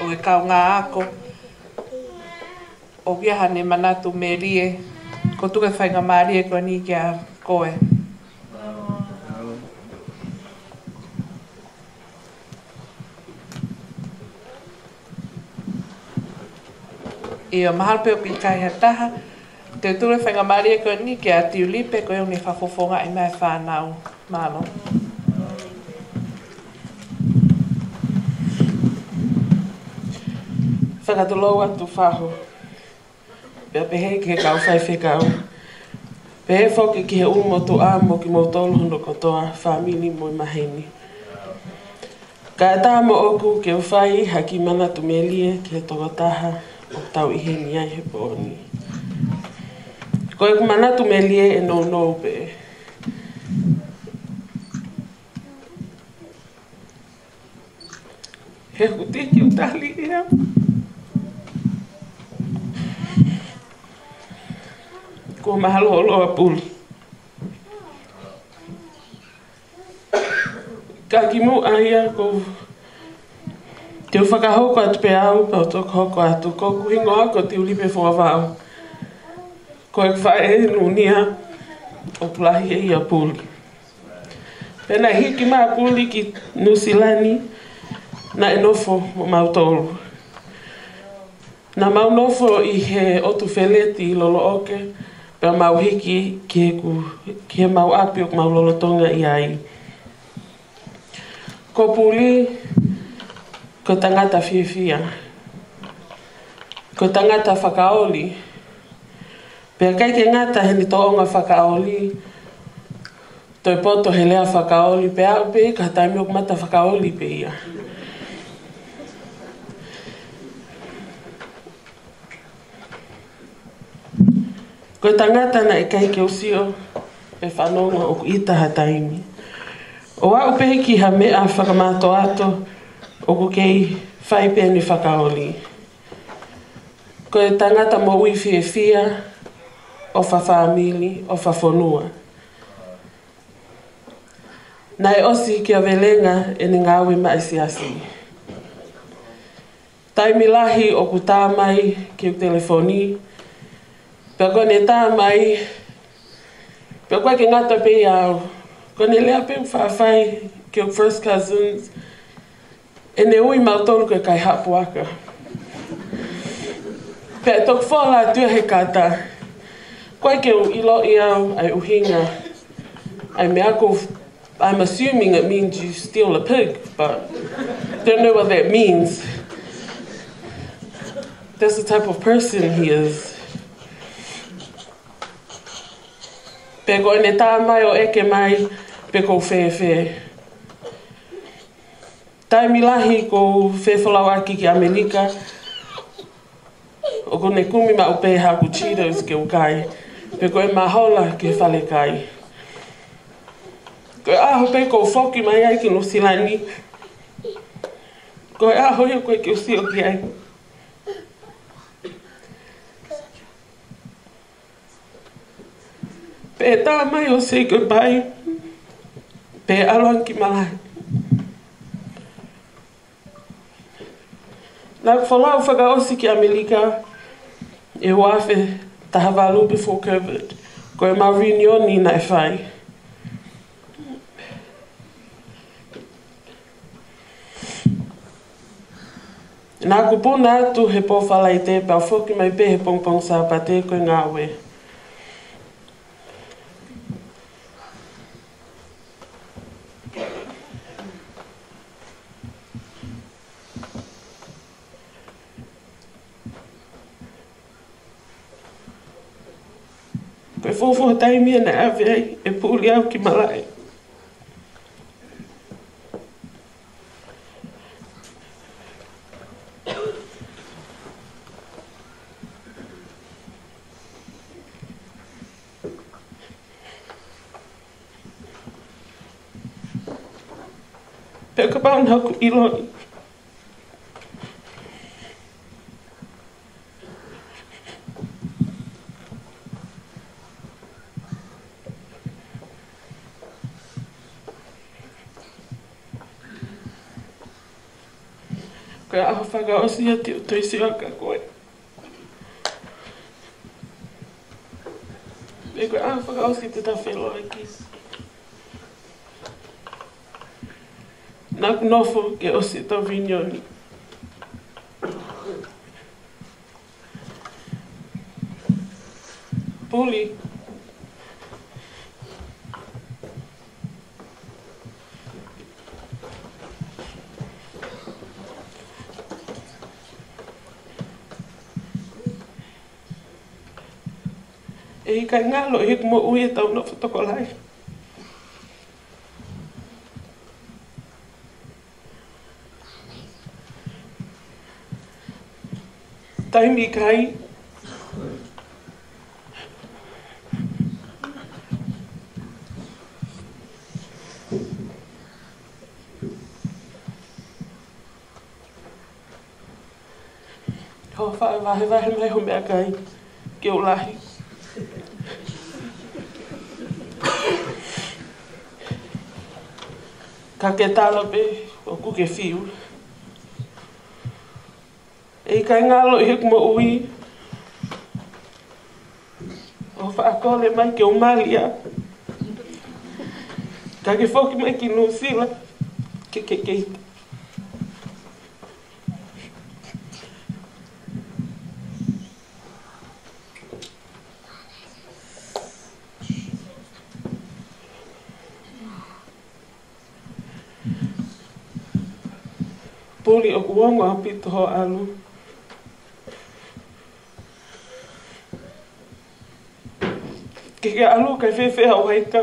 o e kaunga ako o kia hane manatu me rie ko tuke whainga Māori e koe ni ki a koe Ia mahalo peo ki kai ha taha, te ture whainga Māori e koe ni ki a tiu lipe koe uni e whafofonga i e mai whanau. Ia. Malo. Mahalo. Whakatoloa atu whaho. Pea pehe ke he kau whai whi kau. Pehe whoki ki he umo tu a mo ki mo tolu hono kotoa whamini mo maheni. Ka e tāmo oku ke uwhai ha ki mana tu melie ki he togotaha o tau i he ai he pōni. Ko e kumana tu melie e nou nou pehe. perguntei que o Darlene era. Komahalolopul. Kakimu ahiako. Te uwhaka hoko atu pe au, pau toko hoko atu, ko kuhingo hako te ulipe whawawao. Ko e whae e nunia o plahi e ia puli. Pena hiki maa puli ki Nusilani, na enofo mo mau tolu. Na mau nofo i he otu feleti i lolo oke, pe mau hiki ki he, ku, ki he mau api o mau lolo tonga i ai. Ko puli, ko tangata fifia. Ko tangata whakaoli. Pe kai ke ngata he ni toonga whakaoli, toi poto he lea whakaoli pe au pe, ka taimi o mata whakaoli pe ia. Ko e tangata na e kahi ke sio e whanonga o ku itaha taimi. O a upehe ki ha mea whakamato ato o ku kei whaipeni whakaoli. Ko e tangata mo uifi e fia o fa whamili o fa whonua. Na e osi kia velenga e ni ngāwe mai si asi. Taimi lahi o ku tāmai ki u telefoni, telefoni, Kokone tamai. Kokwa ke ngato pe yao. Kone le ape mfafai ke first cousins. Ene ui maltonu ke kai hapuaka. Pe tok fola tu he kata. Kwa ke u ilo iau ai uhinga. Ai I'm assuming it means you steal a pig, but don't know what that means. That's the type of person he is. pe ko ne tā mai o eke mai pe ko whewhe. Tai mi lahi ko whewholau aki ki Amerika, o ko ne kumi ma upe ha ku Cheetos ke ukai, pe e mahola ke whale kai. Ko e aho pe ko whoki mai ai ki no silani, ko e aho hiu koe ke usio ki ai. Ko ki ai. Pe tā mai o say goodbye. Pe aroan ki malai. Nā na o whakaosi ki Amerika e wafe taha walu before COVID. Ko e ni o ni whai. Nā kupuna atu he pōwhala i te pau mai pe he pongpong sā pate ngā we. Me fofo tai mi na ave e puli au ki malai. Pe ka pa un carro, fagalzinho ja ti u toj silka koji. tá je Alfa não da filovekis. Nak nofo tá vindo ali. Puli. cái ngã kai ngā lo hik mo ui e tau no whatoko lai. Taimi kai Ho whae wahe wahe mai ho mea kai. Keo lahi. ka ke tala pe o ku ke fiu. E kai ngalo i hukma ui. O wha akole mai ke umalia. Ka ke foki mai ki nusila. Ke ke ke ke. toho Elu. Kika alu kai whewhe hau heika.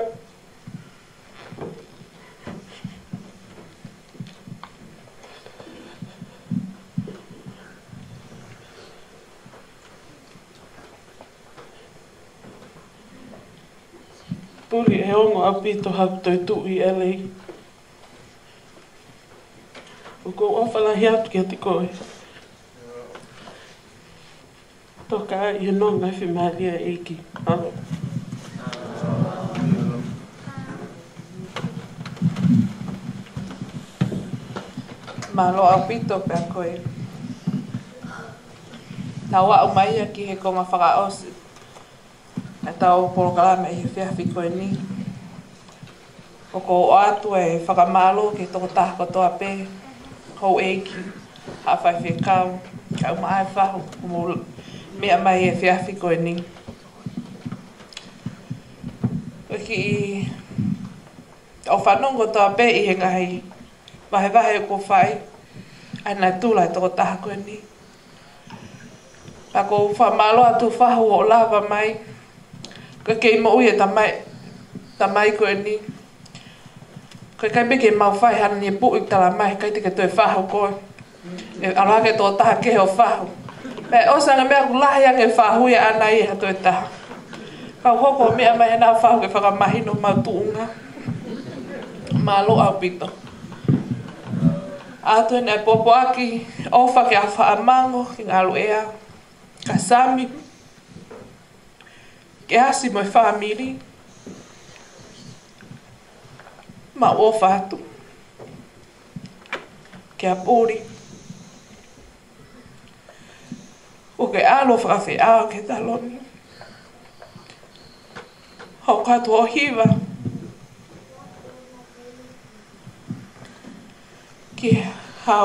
Puri e ongo api haptoi tui e mahi atu kia te koe. Toka, i no ngai whi maria eiki. Amen. Malo a pito pe koe. Tā o mai a ki he konga whaka osi. E tā o porokalame i he whiawhi koe ni. O o atu e whaka malo ki toko tāhko toa pe ho eki, a fai fia kau, kau maa e whaho, mea mai e fia fiko e ni. Oki i, o whanongo toa pe i he ngahi, wahe wahe o ko whai, ai nai tūlai toko taha koe ni. Pako whamalo atu whaho o lava mai, ka mo uia e ta mai, ta mai koe ni. Koe kai meke mau whai hana ni e pu i tala mai, kai tika tue whahu koe. E arake tō taha keheo whahu. E osanga mea ku lahi ake whahu ia ana i ha tue taha. Kau hoko mea mai hana whahu ke whakamahino mau tuunga. Mā lo au pito. A tue nei popo aki, ofa ke a whaamango ki ngā luea. Ka sami. Ke asi moi whaamiri. Ka ma o fatu ke a pori o ke alo fa fe a ke Hau ho ka to hiva ke ha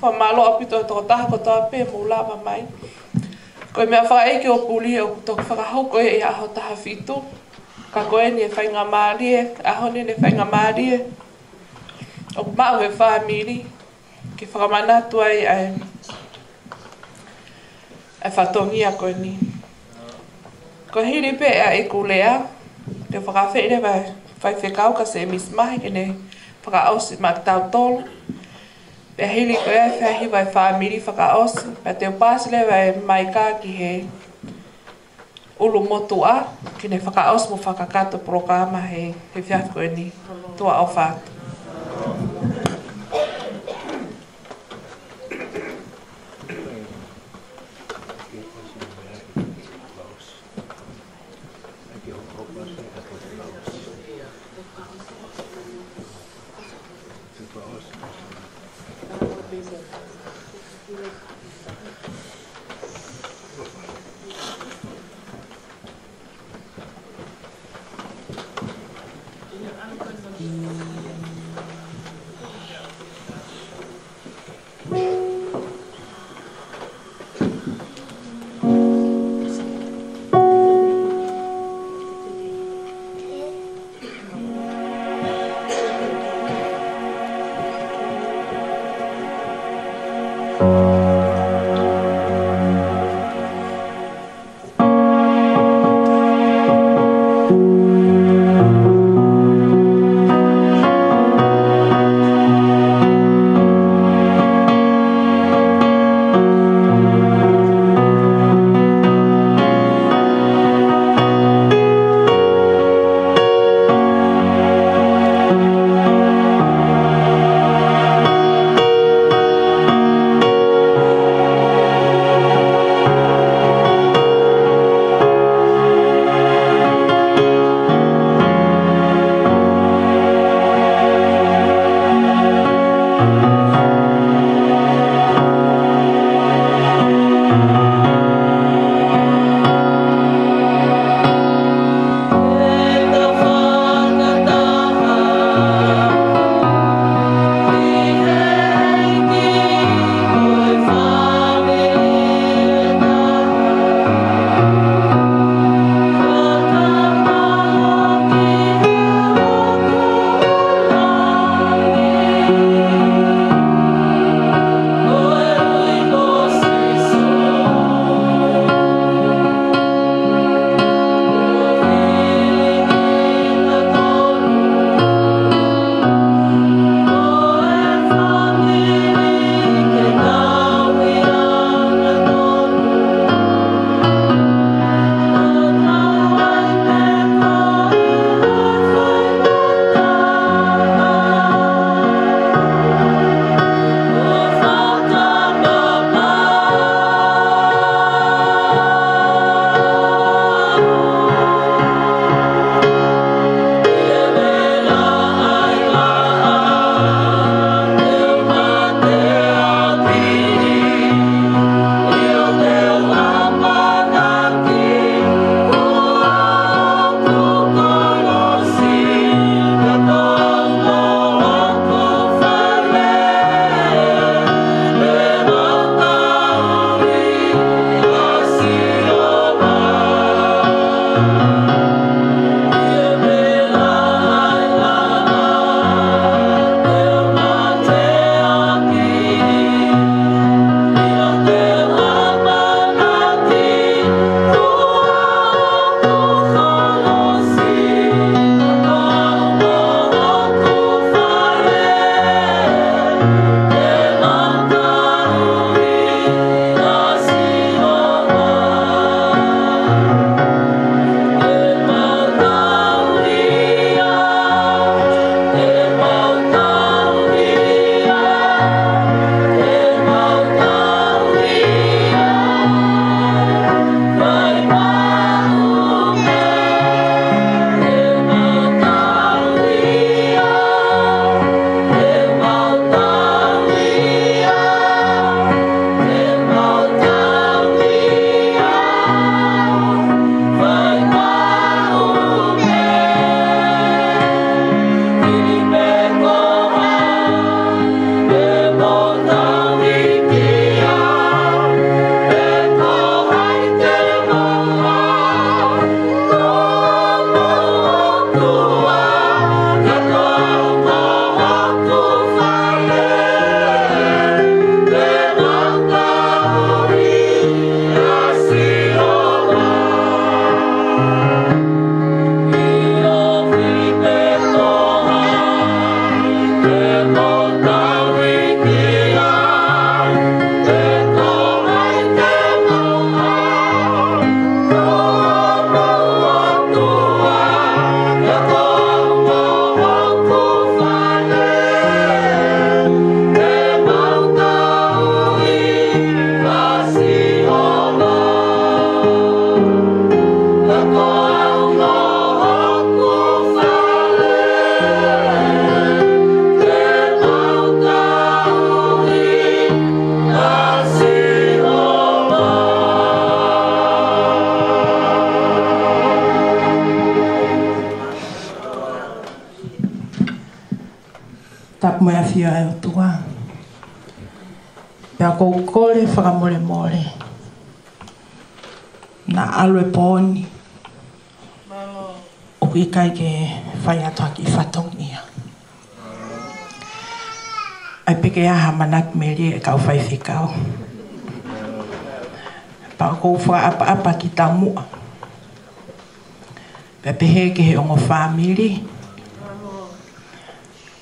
fa malo apito to ta ko ta pe mo lava mai ko me fa e ke o puli o to fa ha ko e ha ta ha fitu ka koe ni e whainga mārie, ahone ni e whainga mārie. O ku māu e whāmiri, ki whakamana tuai ai. E whatongi a koe ni. Ko hiri pe a e kulea, te whakawhere vai whaiwhekau ka se emis mahi ki ne whakaosi ma tau tolu. Pea hiri koe e whahi vai whāmiri whakaosi, pea te upasile vai mai kā ki hei. ulu a kine aus mo kato prokama he, he fiat e ni tua o fat Thank you. ia e otua. Pea kou kore whakamore more. Na alo e pōni. O i kai ke whai atua ki whatongia. Ai peke aha manak meri e kau whai whikau. Pa kou wha apa apa ki tā mua. Pepe heke he ongo whamiri. Pepe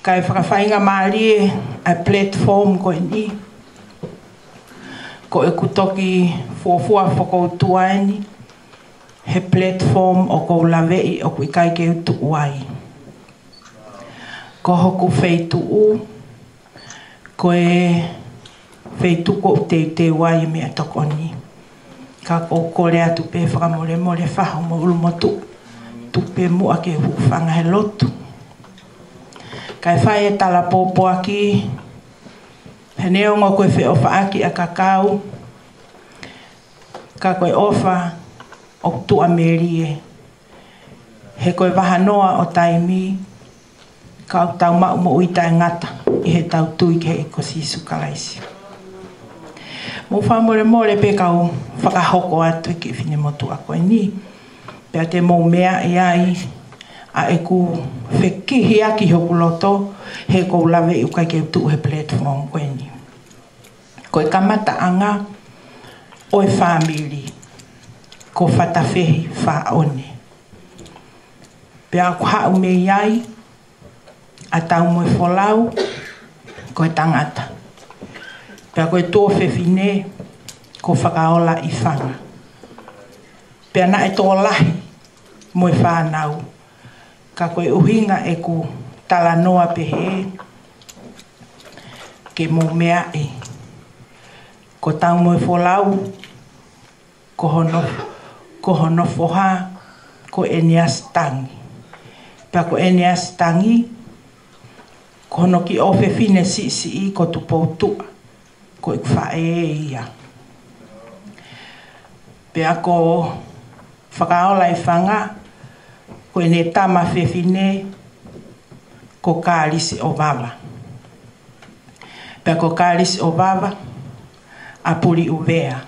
kai whakawhainga maari e a platform ko e ni. Ko e kutoki fuafua whakautua e ni. He platform o kou lawei o kui kai ke utu uai. Ko hoku feitu u. Ko e feitu ko te te uai e mea toko ni. Ka kou kore atu pe whakamore mo le whaha mo ulumotu. Tupe mua ke hufanga he lotu. Tupe mua ke hufanga he lotu kai fai e tala pōpō aki, he neongo koe whi ofa aki a kakau, ka koe ofa o tu merie, He koe waha noa o taimi, ka o tau mau mo uita e ngata, i he tau tui ke i kosi isu kalaisi. Mo wha more more pe kau whakahoko atu ki whine motu a koe ni, pe te mō mea e ai, a e ku fe ki he aki he kuloto he ko lawe u kai ke tu he platform kweni. Ko e kamata anga oi e ko fatafehi fa Pe a kua u me iai a tau mo e folau ko e tangata. Pe a ko tō fefine ko whakaola i whanga. Pe a na e tō lahi mo whanau ka koe uhinga e ku tala noa pehe ke mō mea e. Ko tau mō e wholau, ko hono, ko hono whoha, ko enias tangi. Pea ko enias tangi, ko hono ki ofe fine si si i ko tu poutua, ko i e kwhae e ia. Pea ko whakaola i whanga, whanga, ko ne tama fefine ko kalis o baba pe ko kalis o baba a puli uvea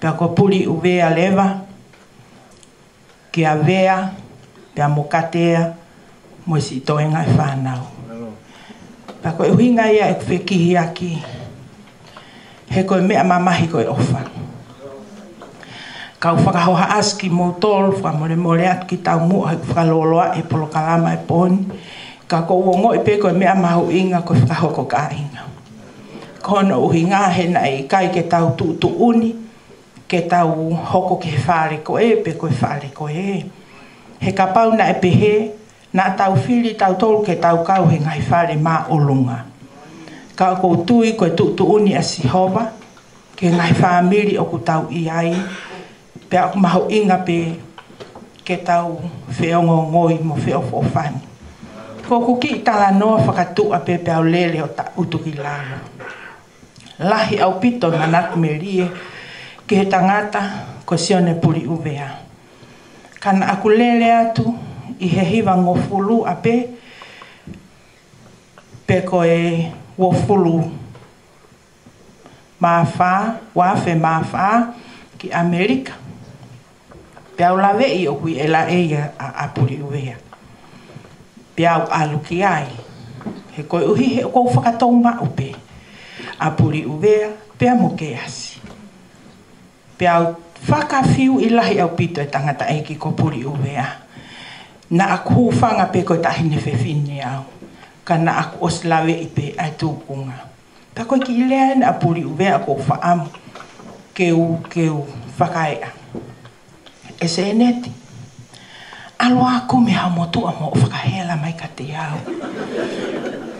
pe ko puli uvea leva ke avea pe mokatea mo si to en afana pe ko e uinga ia e fekihi aki he ko me mama hi ko ofa kau whakahoha aski mō tōl, whamore mōre atu ki tau mō, hei e polo kalama e pōn. Ka ko ua ngō e pēko e mea mahu inga ko whakahoko ka inga. Kono uhi ngā hena e kai ke tau tūtu uni, ke tau hoko ke whāre ko e, pe ko e whāre ko e. He ka pau na e pehe, na tau whiri tau tōlu ke tau kau he ngai whāre mā o lunga. Ka ko tui ko e tūtu uni a si hova, ke ngai whāmiri o ku tau i ai, pe ako maho inga pe ke tau feongo ngoi mo feo fofani. Ko kuki itala noa whakatua pe pe au lele o ta utuki lana. Lahi au pito na nat me rie ke he tangata ko sione puri uvea. Kana aku lele atu i he hiva ngofulu a pe pe ko e wofulu maafaa, wafe maafaa ki Amerika Pea o lawe i o kui e la eia a apuri uwea. Pea o aluki ai. He koe uhi he o kou whakatou ma upe. Apuri uwea, pea mo ke asi. Pea o whakawhiu i lahi au pito e tangata e ki ko puri uwea. Na a kūwhanga pe koe tahi ne au. Ka na a kuos lawe i pe ai tūkunga. Pea koe ki lea na apuri uwea kou whaamu. Keu, keu, whakaea. Keu, keu, whakaea e se eneti. Alo aku me hau motu amo o whakahela mai ka te iau.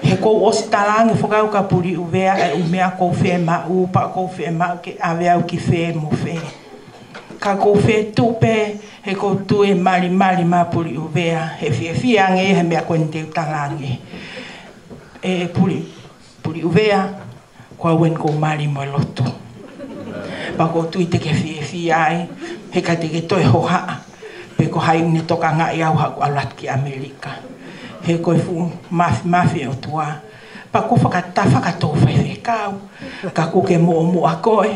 He kou o si talangi whakau ka puri uvea e umea kou whee ma upa kou whee ma ke aveau ki whee mo whee. Ka kou whee tupe he kou tue mari mari ma puri uvea he whee whiange he mea koe nteu talangi. E puri, puri uvea kua wen kou mari mo lotu. Kou pako tu i te ke fie fie ai, he ka te ke toi hoha pe ko hai ni toka ngā i au haku alat ki Amerika. He koi fu mafi mafi o tua, pako faka whakato whai whi kau, ka kuke mō mo a koe,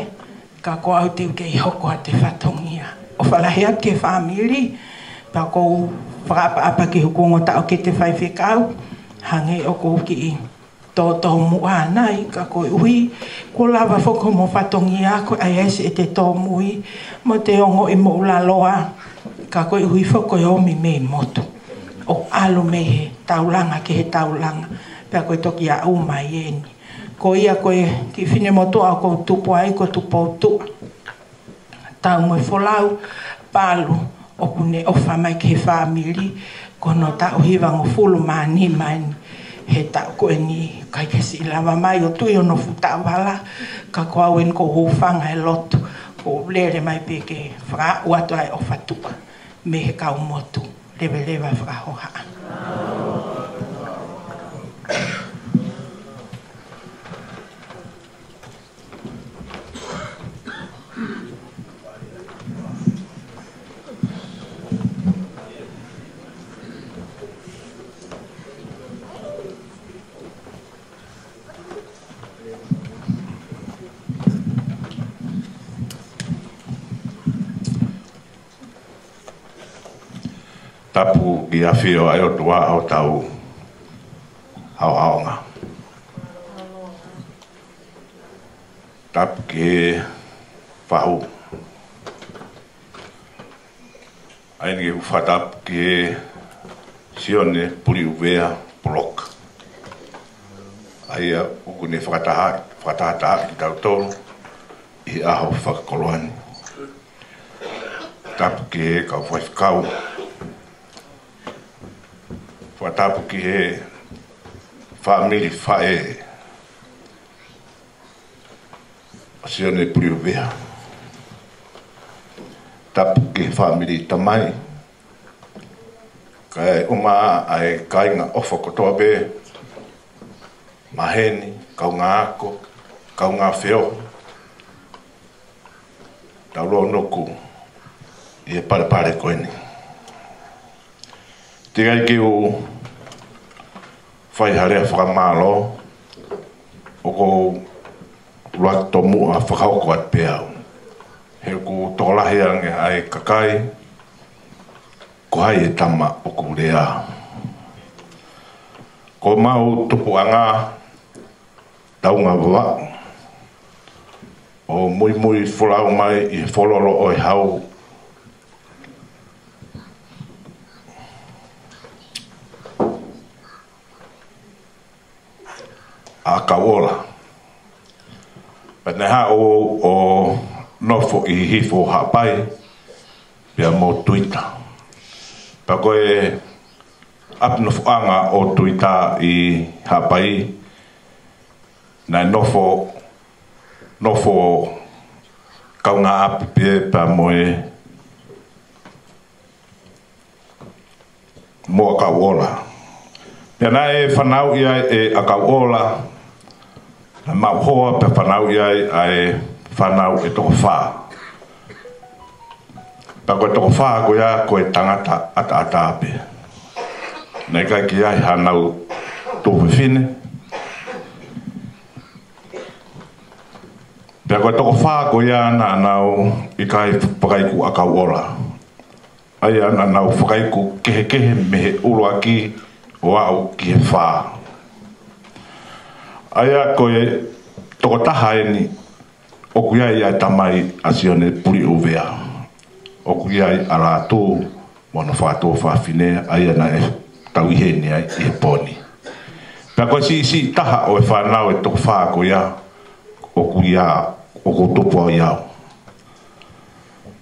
ka ko au te uke i hoko a te whatongia. O whalahea ke whamiri, pako whakapa apa ki hukongo o ke te whai whi kau, hangi o ko ki i to to mu ana i ka ko ui ko la va fo ko mo fa to ngi a ko a es e te to mu i mo te o ngo i mo la loa ka ko ui fo ko yo e mi me moto o alo me he taulanga ke he taulanga pe ko to ki a u mai en ko ia ko e ki fine mo to a ko tu po ai ko tu po tu ta mo fo lau palu o kune o fa mai ke family ko no ta o hiva ngo fulu mani mani he ta ko ni kai ke si mai o tui ono no futa bala ka ko wen ko ho fang e lotu ko blere mai peke ke fra o ato ai e o fatu me ka o motu le bele va fra ho Amen. tapu i awhio ai o tua au tau au nga. Tapu ke fahu, Aini fa tapu ke sione puri uvea blok. Aia uku ne whakataha, whakataha ki tau tōru i aho whakakoloani. Tapu ke kau Tapu whatapu ki he whamiri whae o si ane puriu vea tapu ki whamiri tamai Kai e uma a e kainga ofa kotoa be maheni, kaunga ako, kaunga feo tau roa noku i e pare pare koe te kai ke o fai hare whakamalo o ko luat tomu a whakaoko at peau. He ko tolahi ange ai kakai, ko hai e tama o ko rea. Ko mau tupu anga taunga wa o mui mui wholau mai i wholoro o i e hau a kawola. Pat ha o o nofo i hifo hapai pia mo tuita. Pa koe ap nofo anga o tuita i hapai na nofo nofo kaunga ap pia pa moe mo kawola. Pia na e whanau ia e a kaola a mau hoa pe whanau iai a e whanau e toko whā. Pa koe toko whā koe a koe tangata ata ata ape. Nei kai ki ai hanau tōwe whine. Pa koe toko whā koe a na anau i kai whakaiku a kau ora. Ai a na anau whakaiku kehe kehe mehe uroa ki o au ki he whaa. aia koe tokotaha taha eni o kui ai ai tamai asione puri uvea o kui a rātou mona whātou whawhine aia na e tauiheni ai i e poni pia koe si si taha o e whanau e toko whā ko ia o a o koutopo au iau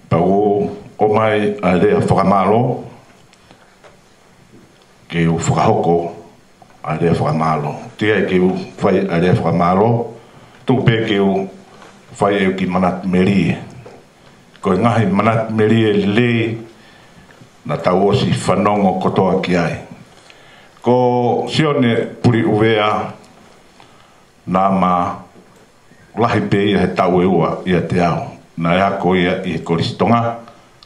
pia o o mai a rea whakamalo ke o whakahoko are fa malo te ai ke fai are fa malo tu pe ke u fai e ki manat meri ko nga he manat meri le na ta o si fa o ko to ki ai ko sione puri uvea na ma lahi pe ia he tau e te ao na ea ko ia i he koristonga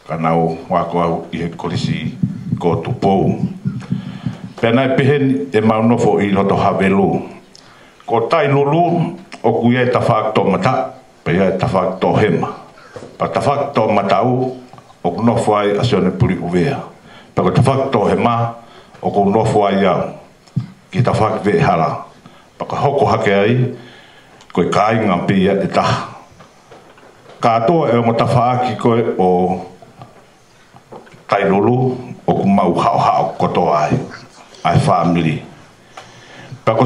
ka nau wako au i he korisi ko tupou. Ko tupou pena e pehen e maunofo i loto havelu. Ko tai lulu, o kuia e tafak tō mata, pe e tafak tō hema. Pa tafak tō matau, o kuno fuai a sione puri uvea. Pa ko tafak hema, o nofo ai au, ki tafak vee hala. Pa ka hoko hake ai, koi kai ngā pia e taha. Ka atoa e o mo tafaki koe o tai lulu, o kumau hao hao koto ai ai family. Pa ko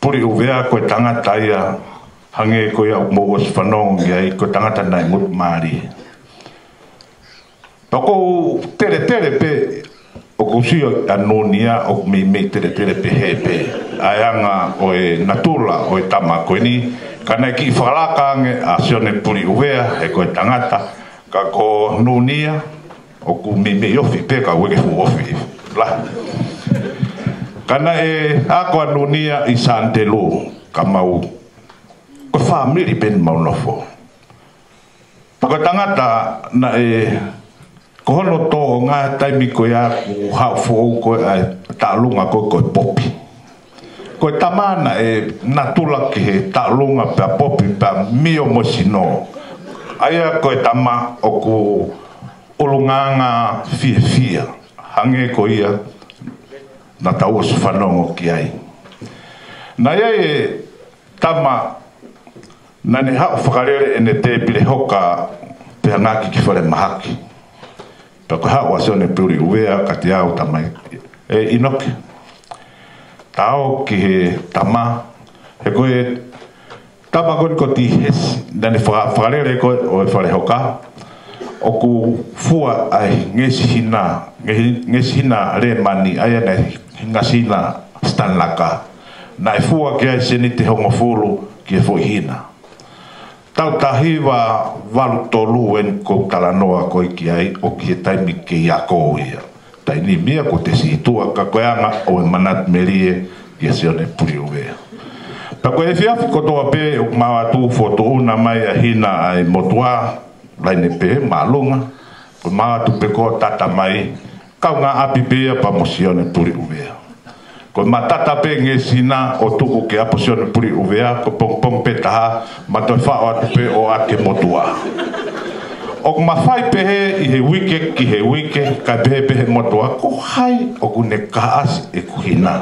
puri ne vea ko tanga taia hange ko ia mo fanong ge ai ko tanga ta nai mut mari. Pa ko tere tere pe o ko sio anonia o me me tere tere pe he ai anga o e natura o e tama ko ni kana ki falaka nge a puri ne vea e ko tanga ta ka ko nunia o ku me me yo pe ka wege fu ofi la kana e ako anunia i santelo kamau ko family pen maunofo pako na e ko hono to nga taimi ko ya ku hafo ko talunga ko ko popi ko tamana e natula ki he talunga pe popi pe mio mosino aia ko tama o ku ulunganga fie fie hange ko ia na taua sufanongo kiai na yeye tama na e ne hau whakarere ene te pire hoka te ki whare mahaki tako hau aseo ne puri uwea ka au tamai e, e inoki tao ki he tama he tama koe ko ti na ne whakarere ko o e hoka o ku fua ai ngesi hina ngesi hina re mani aya ane ngasina stanlaka na e fua kia e seni te honga fulu ki e fuihina. Tau tahi wa walu tolu en ko talanoa ko iki ai o ki e taimi ke i ako ia. Tai ni mea ko te situa ka koeanga o e manat merie ki e seone puri uvea. Pa koe e fiafi kotoa pe o mawa tu foto una mai a hina ai motua laine pe malunga ko mawa ko tata mai kau nga apipea pa mosione puri uvea. Ko matata pe nge sina o tuku ke aposione puri uvea, ko pong pong petaha, matoi fao atu pe o ake motua. O ma fai pehe i he wike ki he wike, ka pehe pehe motua, ko hai o ku ne kaas e kuhina.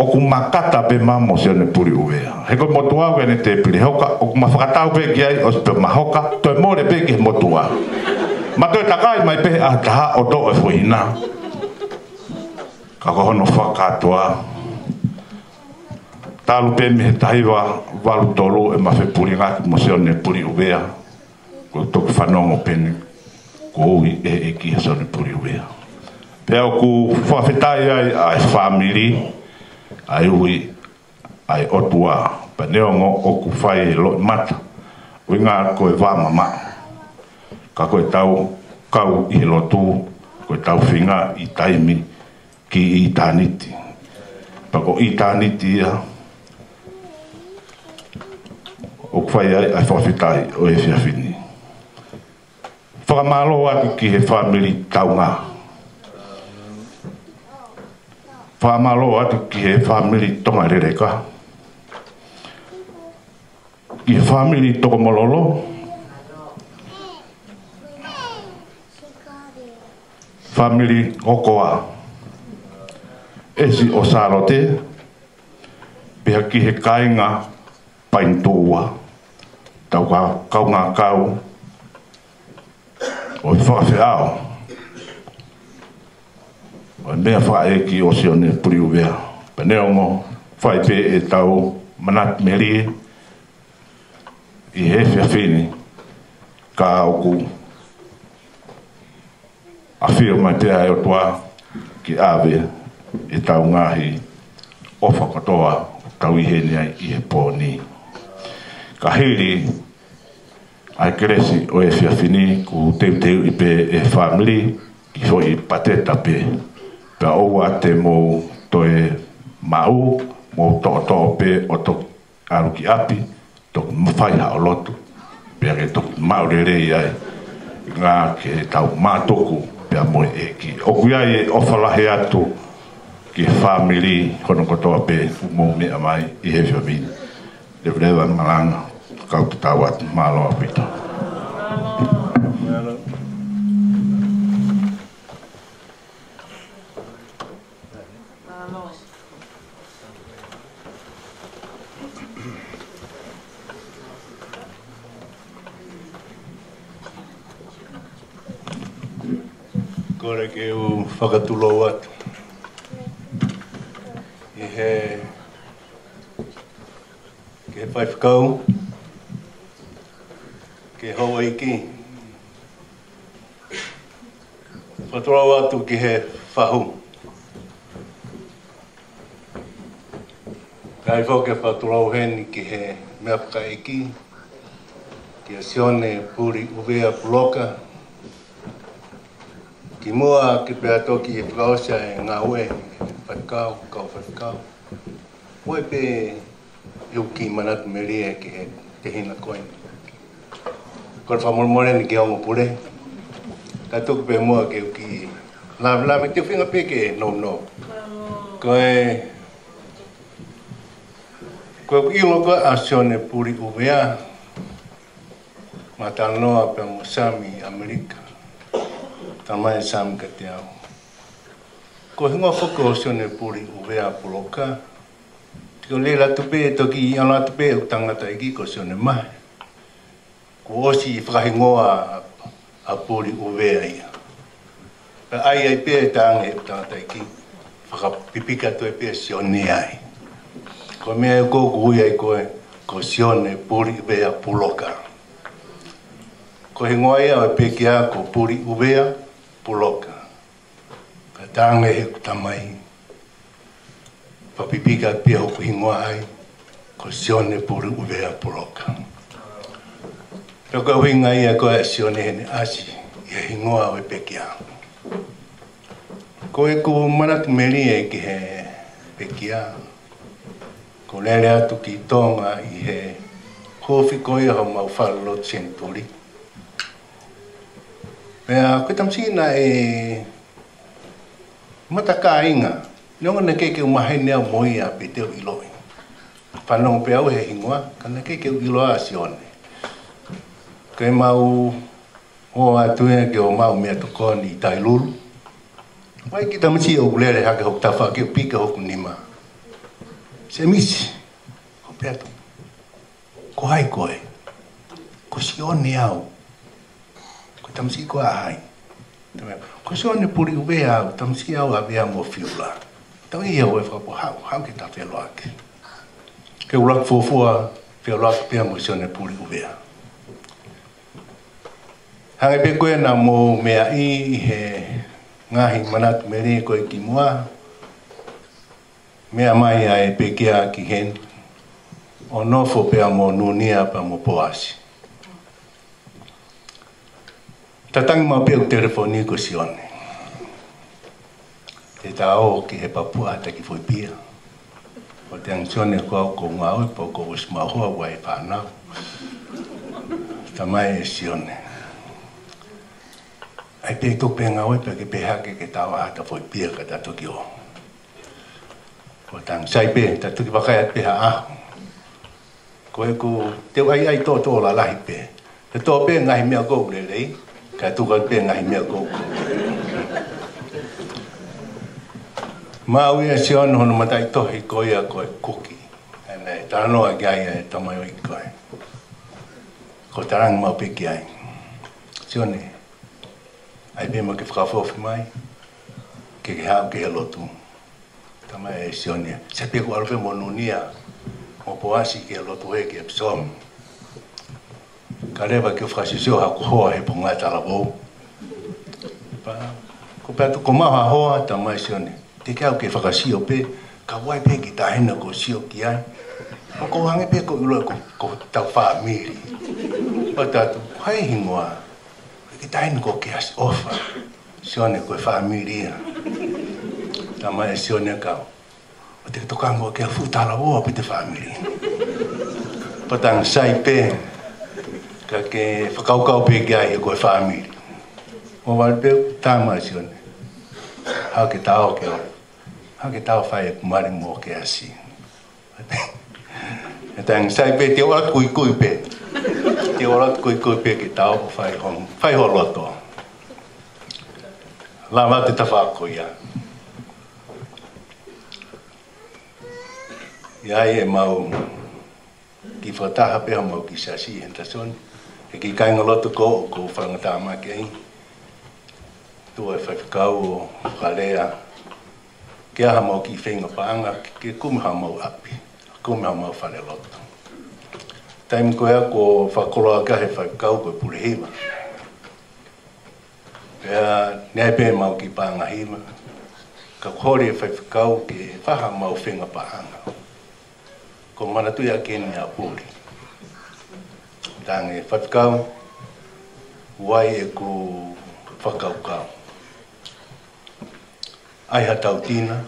O ku makata pe ma mosione puri uvea. He ko motua uke ne te pili hoka, o ku ma whakatau pe ki ai, o spe ma hoka, toi more pe ki he motua ma toe takai mai pehe ataha o to e fuina ka kohono whakatoa talu pe me taiwa walu tolu e mawhi puri ngaki mo seo ne puri uvea ko toki whanongo pene ko ui e e ki seo ne puri uvea pia ku whawhetai ai ai family ai ui ai otua pa neongo o ku whai lo mata ui ngā koe wā mamaa ka koe tau kau i he lotu, koe tau whinga i taimi ki i tāniti. Pako i tāniti ia, o kwhai ai ai whawhitai o e whiawhini. Whakamalo aku ki he whamiri tau ngā. Whamalo aku ki he whamiri tonga rereka. Ki he whamiri toko mololo, family okoa Esi osarote sarote, pia ki he kainga paintoa. Tau ka kau ngā kau, o i whakawhiao. O i mea wha e ki o sione puriuwea. Paneongo, whai pē e tau manat merie, i hewhia whini, ka au a fio mai te ai o toa ki awe e tau ngahi o whakatoa kawihene ai i he pōni. Ka heiri ai keresi o e fiafini ku teu teu i pe e whamiri ki hoi pateta pe pe aua te mō toe mau mō toko toko pe o toko aruki api toko mawhaiha o loto pe ake toko maurerei ai ngā ke tau mātoku pia moe e ki o kuia e o falahe atu ki family kono kotoa pe fumo me amai i hefe amin le vreva malanga kau te atu maloa pitoa whakatulau atu. I he... Ke whai Ke hau aiki. Whatorau atu ke he whahu. Kai whau ke whatorau heni ke he mea whakaiki. Ke a sione puri uvea puloka ki mua ki pia toki e prausia e ngā ue whakau, kau whakau. Ue pe eu uki manatu me rea ki he te hina koe. Kor whamormore ni ki aungo pure. Ka toki pe mua ki uki lāwe lāwe te whinga peke e no no. Ko e... Ko e kui loko a sione puri uvea. Ma tā pe mo Sami, Amerika tamai sam ka te au. Ko hunga whoko o sione pori u wea poloka, tiko le latu pē e toki i ala atu pē e u tangata iki e ko sione mahe. Ko osi i whakahingoa a pori u wea ia. Pa ai ai pē tāngi u tangata iki, whakapipika tu e pē sione ai. Ko mea e kōku hui ai koe, ko sione pori wea poloka. Ko hingoa ia o pēkia ko pori u wea puloka. Ka tāngi he kutamai. Papipika pia hoku hingoa ai. Ko sione puru uvea puloka. Toka hui ngai a koe sione hene asi. Ia hingoa oi e pekia. Ko e ko manatu meri e ki he pekia. Ko lele atu ki tonga i he. Kofi koe hau mau falo centurita. tâm Pea koe tamasina e mataka inga. Leonga na keke umahe nea moi a pe teo iloi. Whanong pe au he hingoa, ka cái keke iloa a si one. Koe mau o atuea ke o mau mea tokoni i tai lulu. Pai ki tamasi o ulere hake hok tawha ke pika hok nima. Se misi, ko pia tu. Ko hai koe. Ko si one au. tamasiki ko ahai. Ko se ne puri ube au, tamasiki au a vea mo fiula. Tau i au e whakapo, hau, hau ki ta fia loake. Ke ulak fofua, fia loake pia mo se ne puri ube au. Hangi pe koe na mo mea i he ngahi manatu mere koe ki mua. Mea mai a e pekea ki hen. O nofo pia mo pa mo poasi. tatangi mau pia telefoni ko si one. Te tau ki he papua ata ki foi pia. O te ang sione ko au ko ngā oi po ko us mahoa wai whānau. Tamai e sione. Ai pia tō pia ngā oi e, pia ki pia hake ki tau ata foi pia ka tatu ki o. O tang sai pia ta ki wakai at pia ahu. Ko e ku te wai ai tō tō la lahi pia. Te tō pia ngahi mea mea kou lelei kai tuka pe ngai mea kou. Māu ia si ono hono matai tohi koia koe kuki. Ene, tāno a gai e tamai oi koe. Ko tarang mau piki ai. Si ono, ai bima ki whakafofi mai, ki ki hau ki he lotu. Tamai e si ono, se piku alwe mo nunia, mo poasi ki he lotu e ki e psomu ka rewa ki whasiseo ha kohoa he po ngai e tala wou. Ko pētu ko maho a hoa ta mai sio ni. Te kiau ke whakasio pe, ka wai pe ki tahena ko sio ki ai. Ma ko hangi pe ko ilo ko, ko tau wha miri. Pa tātu, hai hingoa, ki tahena ko ki as ofa. Sio ni ko e wha miri ia. Ta mai sio ni ka, o te tokango ke a futa la wou a pite wha miri. Pa tāng ka ke whakau kau pe kia e koe whaamiri. O wale pe tāma e sione. Hau ke tāo ke o. Hau ke tāo whai e kumare mō ke asi. E tāng sai pe te orat kui kui pe. Te orat kui kui pe ke tāo ko whai hong. Whai ho loto. Lama te tawha ako ia. Ia e mau ki whataha pe hamau ki sasi hentasoni e ki kainga lotu ko o ko whangata amake ai. Tu ai e whaifakau o whalea. Ke aha mau ki whenga whaanga, ke kumaha mau api, kumaha mau whare lotu. Taim ko ea ko whakoloa ka he whaifakau koe purehiwa. Pea nei pē mau ki pānga hima, ka kore e whaifakau ke whaha mau whenga whaanga. Ko manatui a kēni a tāngi whatikau, wai e ku whakaukau. Ai ha tau tina,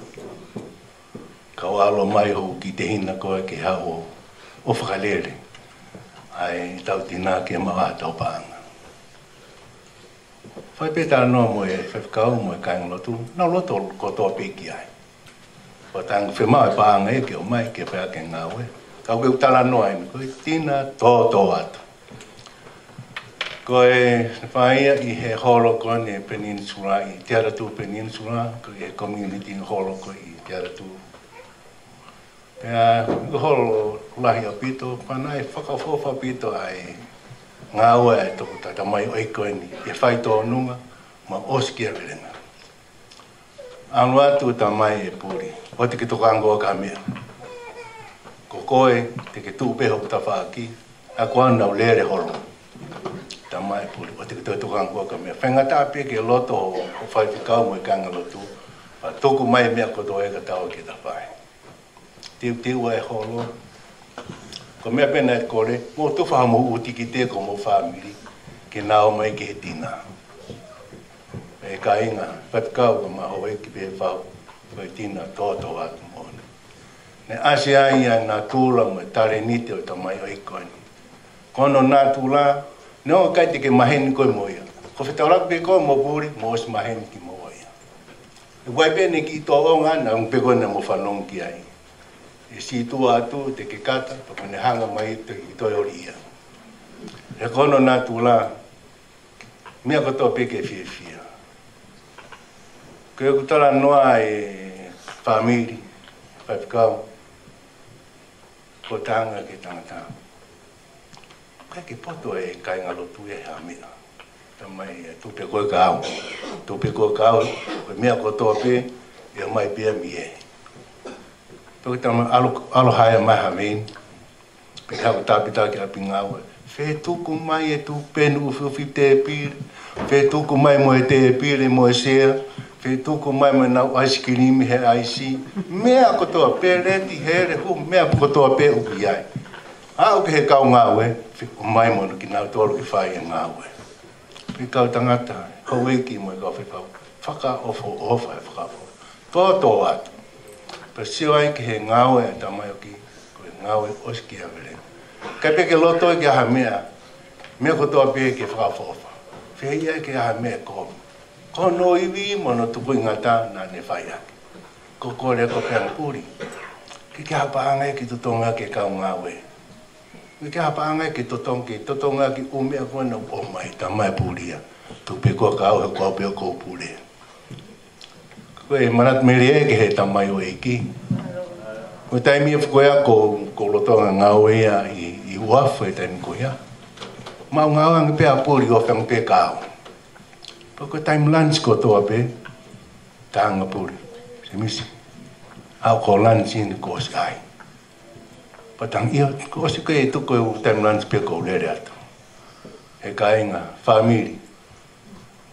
ka o alo mai hou ki te hina koe ke ha o, o ai tau tina ke maha tau pāna. Whai pētā no mo e whakau mo e kāinga lotu, nau loto ko tō pēki ai. Whatang whemau e pāanga e ke o mai ke whaake ngā wea kau ke utala noa ini, koi tina toto ata. Koe whaia i he holo koi ni peninsula, i te aratu peninsula, Koe he community holo koi i te aratu. Pea, i holo lahi apito, pana e whakafofa apito ai, ngā ua e toko tata mai oi koi ni, e whai tō nunga, ma oskia virenga. Anuatu ta mai e puri, o te kitoka angoa ka mea ko koe te ke tū peho ta whāki, a ko ana o lere horo. Ta mai puli, o te ke tūtu kāng ka mea. Whengata api ke loto o whai te kau mai kanga lotu, a tōku mai mea ko tō ega tau ke ta whai. Te tiwa e horo, ko mea pena e kore, mō tu wha mō uti ki te ko mō whāmiri, ke nā o mai ke he tina. E ka inga, whai te kau ka mā hoa e ki pē whau, whai tina tōtō atu. Me ase ai a ngā tūla mo tare nite o ta mai o iko ani. Kono ngā tūla, ne o kaiti ke maheni koe mo ia. Ko whetau rakpe koe mo pūri, mo os maheni ki mo ia. E waipe ne ki ito o ngā na un peko na mo whanong ki ai. E si tū atu te ke kata, pa kone hanga mai te ki ito ori ia. E kono ngā tūla, mea koto ke fie fia. Koe kutala noa e whamiri, whaipikau, whakotanga ke tangata. Kai ke poto e kai ngalo tu e hamea. Ta mai e eh, tupe koe ka au. Tupe koe ka au, koe mea kotoa pe, e mai pia mi e. Tau ta mai alohae mai hamein, pe kai kutapita ke api ngawe. Fe tuku mai e tu penu ufi te pire, fe tuku mai mo e te pire mo e sea, Pe tōko mai mai nau ice cream he aisi. Mea kotoa pē reti he re hu, mea kotoa pē uki ai. A uke he kau ngā ue, pe o mai mo ki nau tōru ki whai e ngā ue. Pe kau tangata, ka weki mai kau e whi whaka ofo ofa e whaka ofo. Tō tō atu. Pe siwa i ki he ngā ue e tamai oki, koe ngā ue oski a vele. Kai pe ke loto i e ki aha mea, mea kotoa pē e ki whaka ofa. Whi hei ai ki aha mea kōmi. Kono iwi mo no tuku ingata na ne fai ake. Ko kore ko Ki ke hapa angai ki tutonga ke kau ngawe. Ki ke hapa angai ki tutonga ki tutonga ki ume a kua na o mai tamai puria. Tu pe kua kau he kua pe kou pure. Ko manat mele e ke he tamai o eki. Ko taimi e fukoia ko lotonga ngawe ia i uafu e taimi koia. Mau ngawe angi pe apuri o fengpe kau. Ko O ko time lunch ko to ape. Tang apur. Si mis. Au ko lunch in ko sky. Patang i ko si ke to ko e time lunch pe ko le ato. He kainga family.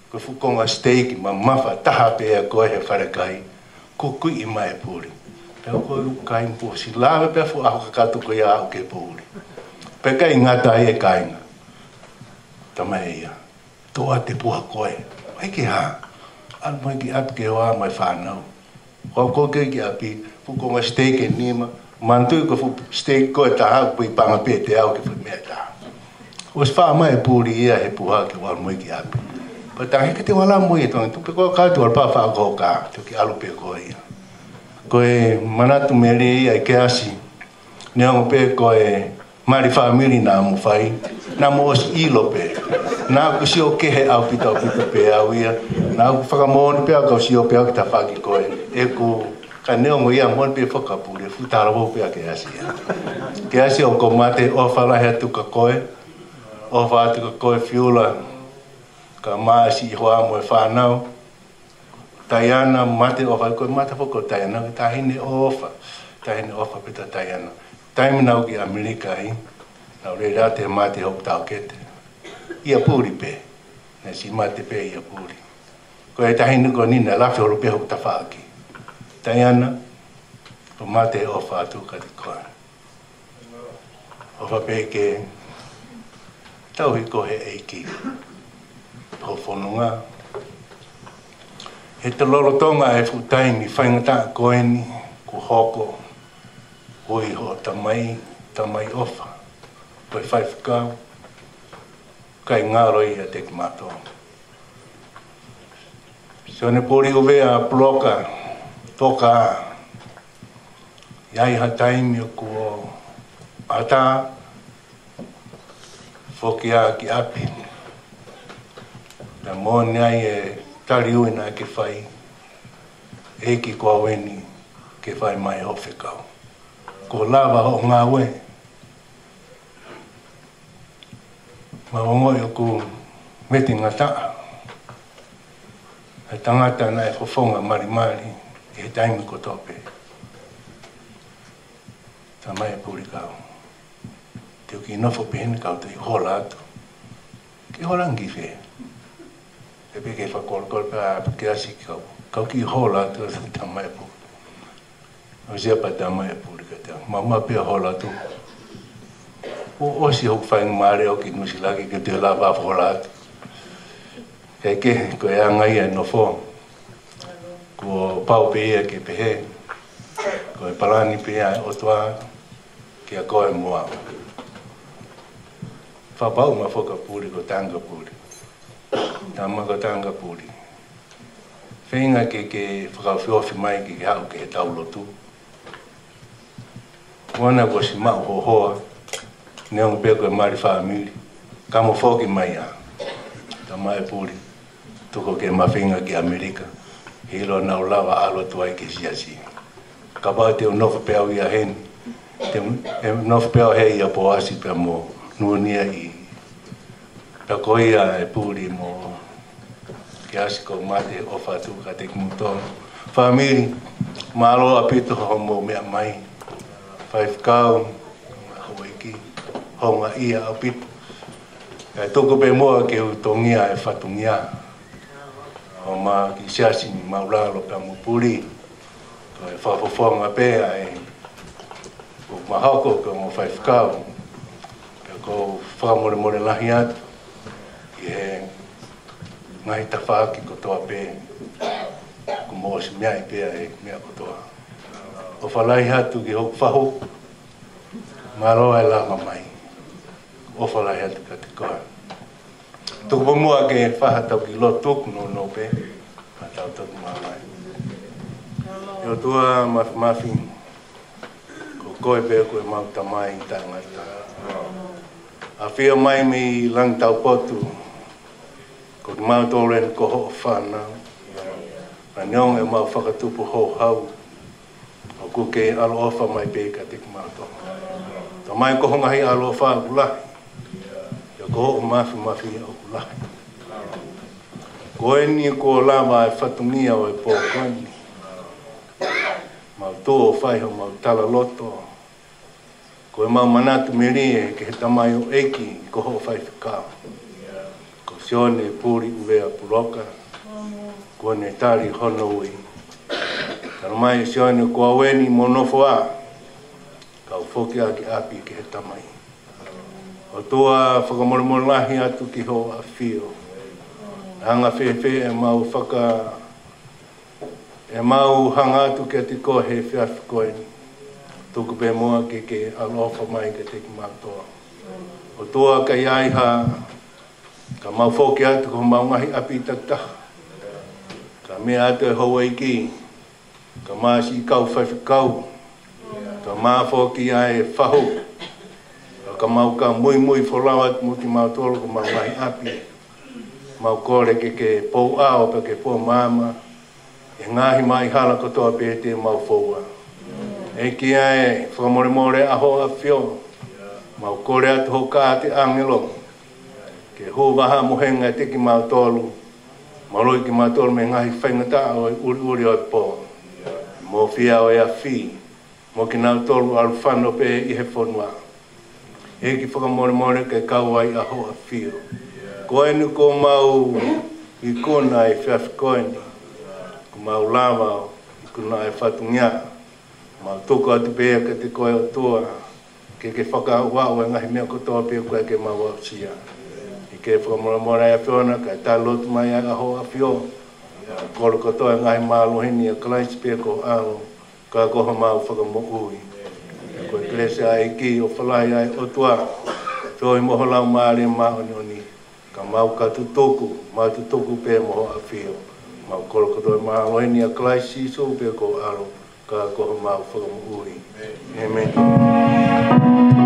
Ko fu ko nga steak ma ma fa ta ha pe e ko he fare kai. Ko ku i mai e pur. Pe ko lu kai po si la pe fu au ka to ko ya ke pur. Pe kai nga ta he kainga. Tama e ia. Toa te pua koe. te pua koe. Ai ke ha. Al mai ki at ke wa mai fa no Ko ko ke ki api fu ko ma ste ke ni ma. Man ko fu ste ko e ta ha pu pa ma pe te au ke fu me ta. O fa ma e ri ya he pu ha ke wa mai ki api. Pa ta he ke te wala mo ye to tu pe ko ka tu al pa fa ko ka tu ki alu pe ko ye. Ko e mana tu me ri ai ke asi. Ne o pe ko e Mari wha miri nā mō whai, nā mō os i lope. Nā ku si o kehe au pita o pita pē au ia. Nā ku whakamōni pē au kau si o pē au ki tā whāki koe. E ko, ka neo ngō ia mōni pē whakapūre, whutāra wō pē a ke asi ia. Ke asi o ko mate o whala hea tuka koe, o whā tuka koe fiula, ka māsi i hoa mō e whānau. Tāiana mate o whai koe, mate whakotāiana, tāhine o whā, tāhine o whā pita tāiana. Tāiana taimi o ki Amerika i, nau rei rā te mā te hau tau kete. Ia pūri pē, nei si mā te pē ia pūri. Ko e tahi nuko ni na lawhi horu pē hau ta whā Tai ana, ko mā te o whā tū ka te koe. O whā pē ke, tau hi kohe eiki. Pō whanunga, he te lorotonga e futaini, whaingata koeni, ku hoko, ku hoko, o i ho ta mai, ofa, o i whai whakau, kai ngaro i a te kumato. Se o ne uwe a bloka, toka a, i ai taimi o kuo ata, whoki a ki api. Na mōne ai e tari uina ke whai, e ki kua weni ke whai mai hofekau ko lava o ngā we. Ma o ngoi o ko meti ngā taa. He tangata na e kofonga mari mari e he taimi ko tope. Ta mai e puri kau. Te o ki pehen kau te hola atu. Ki hola ngi fe. Te pe ke fa kol kol pe a pe ke asi ki hola atu e ta mai e puri o se pa ta mai puri ka ta ma ma pe hola tu o o si ho ng mare o ki nu si ki te la va hola ke ke ko ya ngai e no fo ko pa o pe ke pe ko e pala ni pe o toa ke a ko e mo fa pa o ma fo ka puri ko tanga puri Tama ko tanga puri Whenga ke ke whakawhiowhi mai ke ke hau ke he tau lotu wana wasi ma ho ho ne on pe ko mari famili kamo foki mai ya ta mai puri to ko ke ma finga ki america hilo na ola wa alo to ai ke sia si ka ba te no fo pe au ya hen te e no fo pe au he ya po asi pe mo nu ni ai pe ko ia e puri mo ke asi ko ma te ofa tu ka te kumto famili ma alo apito ho mo me mai whaifkau, hawai ki, honga ia au pipu. E tōko pē mōa ke u tōngia e whatungia. O mā ki siasi ni maurālo pā mūpuri. Ko e whawhawhonga pēa e o mahako ke o whaifkau. Ke ko whamore more lahi atu. Ki he ngai tawha ki kotoa pē. Ko mōsi mea i pēa e mea kotoa o whalai hatu ki hok whaho, maroa e lama mai, o whalai hatu ka te koha. Tuku pumua ke e whahatau ki lo tuk no no pe, whatau tuk mā mai. E o tua maf mafi, ko koe pe koe ta mai i tangata. A whia mai mi lang tau po tu ko te to o ren ko ho fa na whanau. Anyong e mau whakatupu ho hau, o ku ke aloofa mai pe ka te kumato. Ta mai ko honga hei aloofa a kula, ya ko ho o mafi mafi a kula. Ko e ni ko lama e fatunia o e po kani, mau tō o whaiho mau tala loto, ko ma mau manatu meri e ke he tamai o eki i ko ho o whai whikau. Ko sione e puri uwea puloka. ko ne tari hono ui. Amen. Karo mai e seo ane kua weni mo a, ka ufoke a ki api ki he tamai. O tua whakamoremore lahi atu ki ho a whio. Hanga whewe e mau whaka, e mau hanga atu ki a te kohe whea whikoeni. Tuku pē mua ke ke alofa mai ke te ki mātoa. O tua ka ha ka mau whoke atu ko maungahi api tata. Ka mea atu e hoa i ki, ka māsi kau whaifikau, ka māwho ki a e whahu, ka mau ka mui mui wholau atu mo ki mau tolu ka mau mai api, mau kore ke ke pou ao pe ke pou māma, e ngāhi mai hala katoa pe te mau fōua. E ki a e whamore more aho a whio, mau kore atu ho kā te angelo, ke hō waha mohenga te ki mau tolu, Maroi ki mātoro me ngahi whaingata o i e uri uri oi i mō fia o ea fi, mō ki nau tolu alu whano pe i he whonua. E ki mo more kei kauai aho a whio. Ko enu ko mau i kona i e whiaf koeni, ko mau lama o i kuna e whatungia, mau toko atu pe ea te koe o toa, ke ke whaka wau e ngahi mea kotoa pe koe ke mau au sia. I ke whakamore more ea fona ka tai lotu mai aga ho a whio, Kolo katoa ngai maalohini a Christ pia ko ao, ka koha mau whakamokui. Ko eklesia ai ki o whalai ai o tua, tohi moho lau maare maoni oni, ka mau ka tutoku, mau tutoku pia moho a whio. Mau kolo katoa maalohini a Christ iso pia ko ao, ka koha mau whakamokui. Amen. Amen.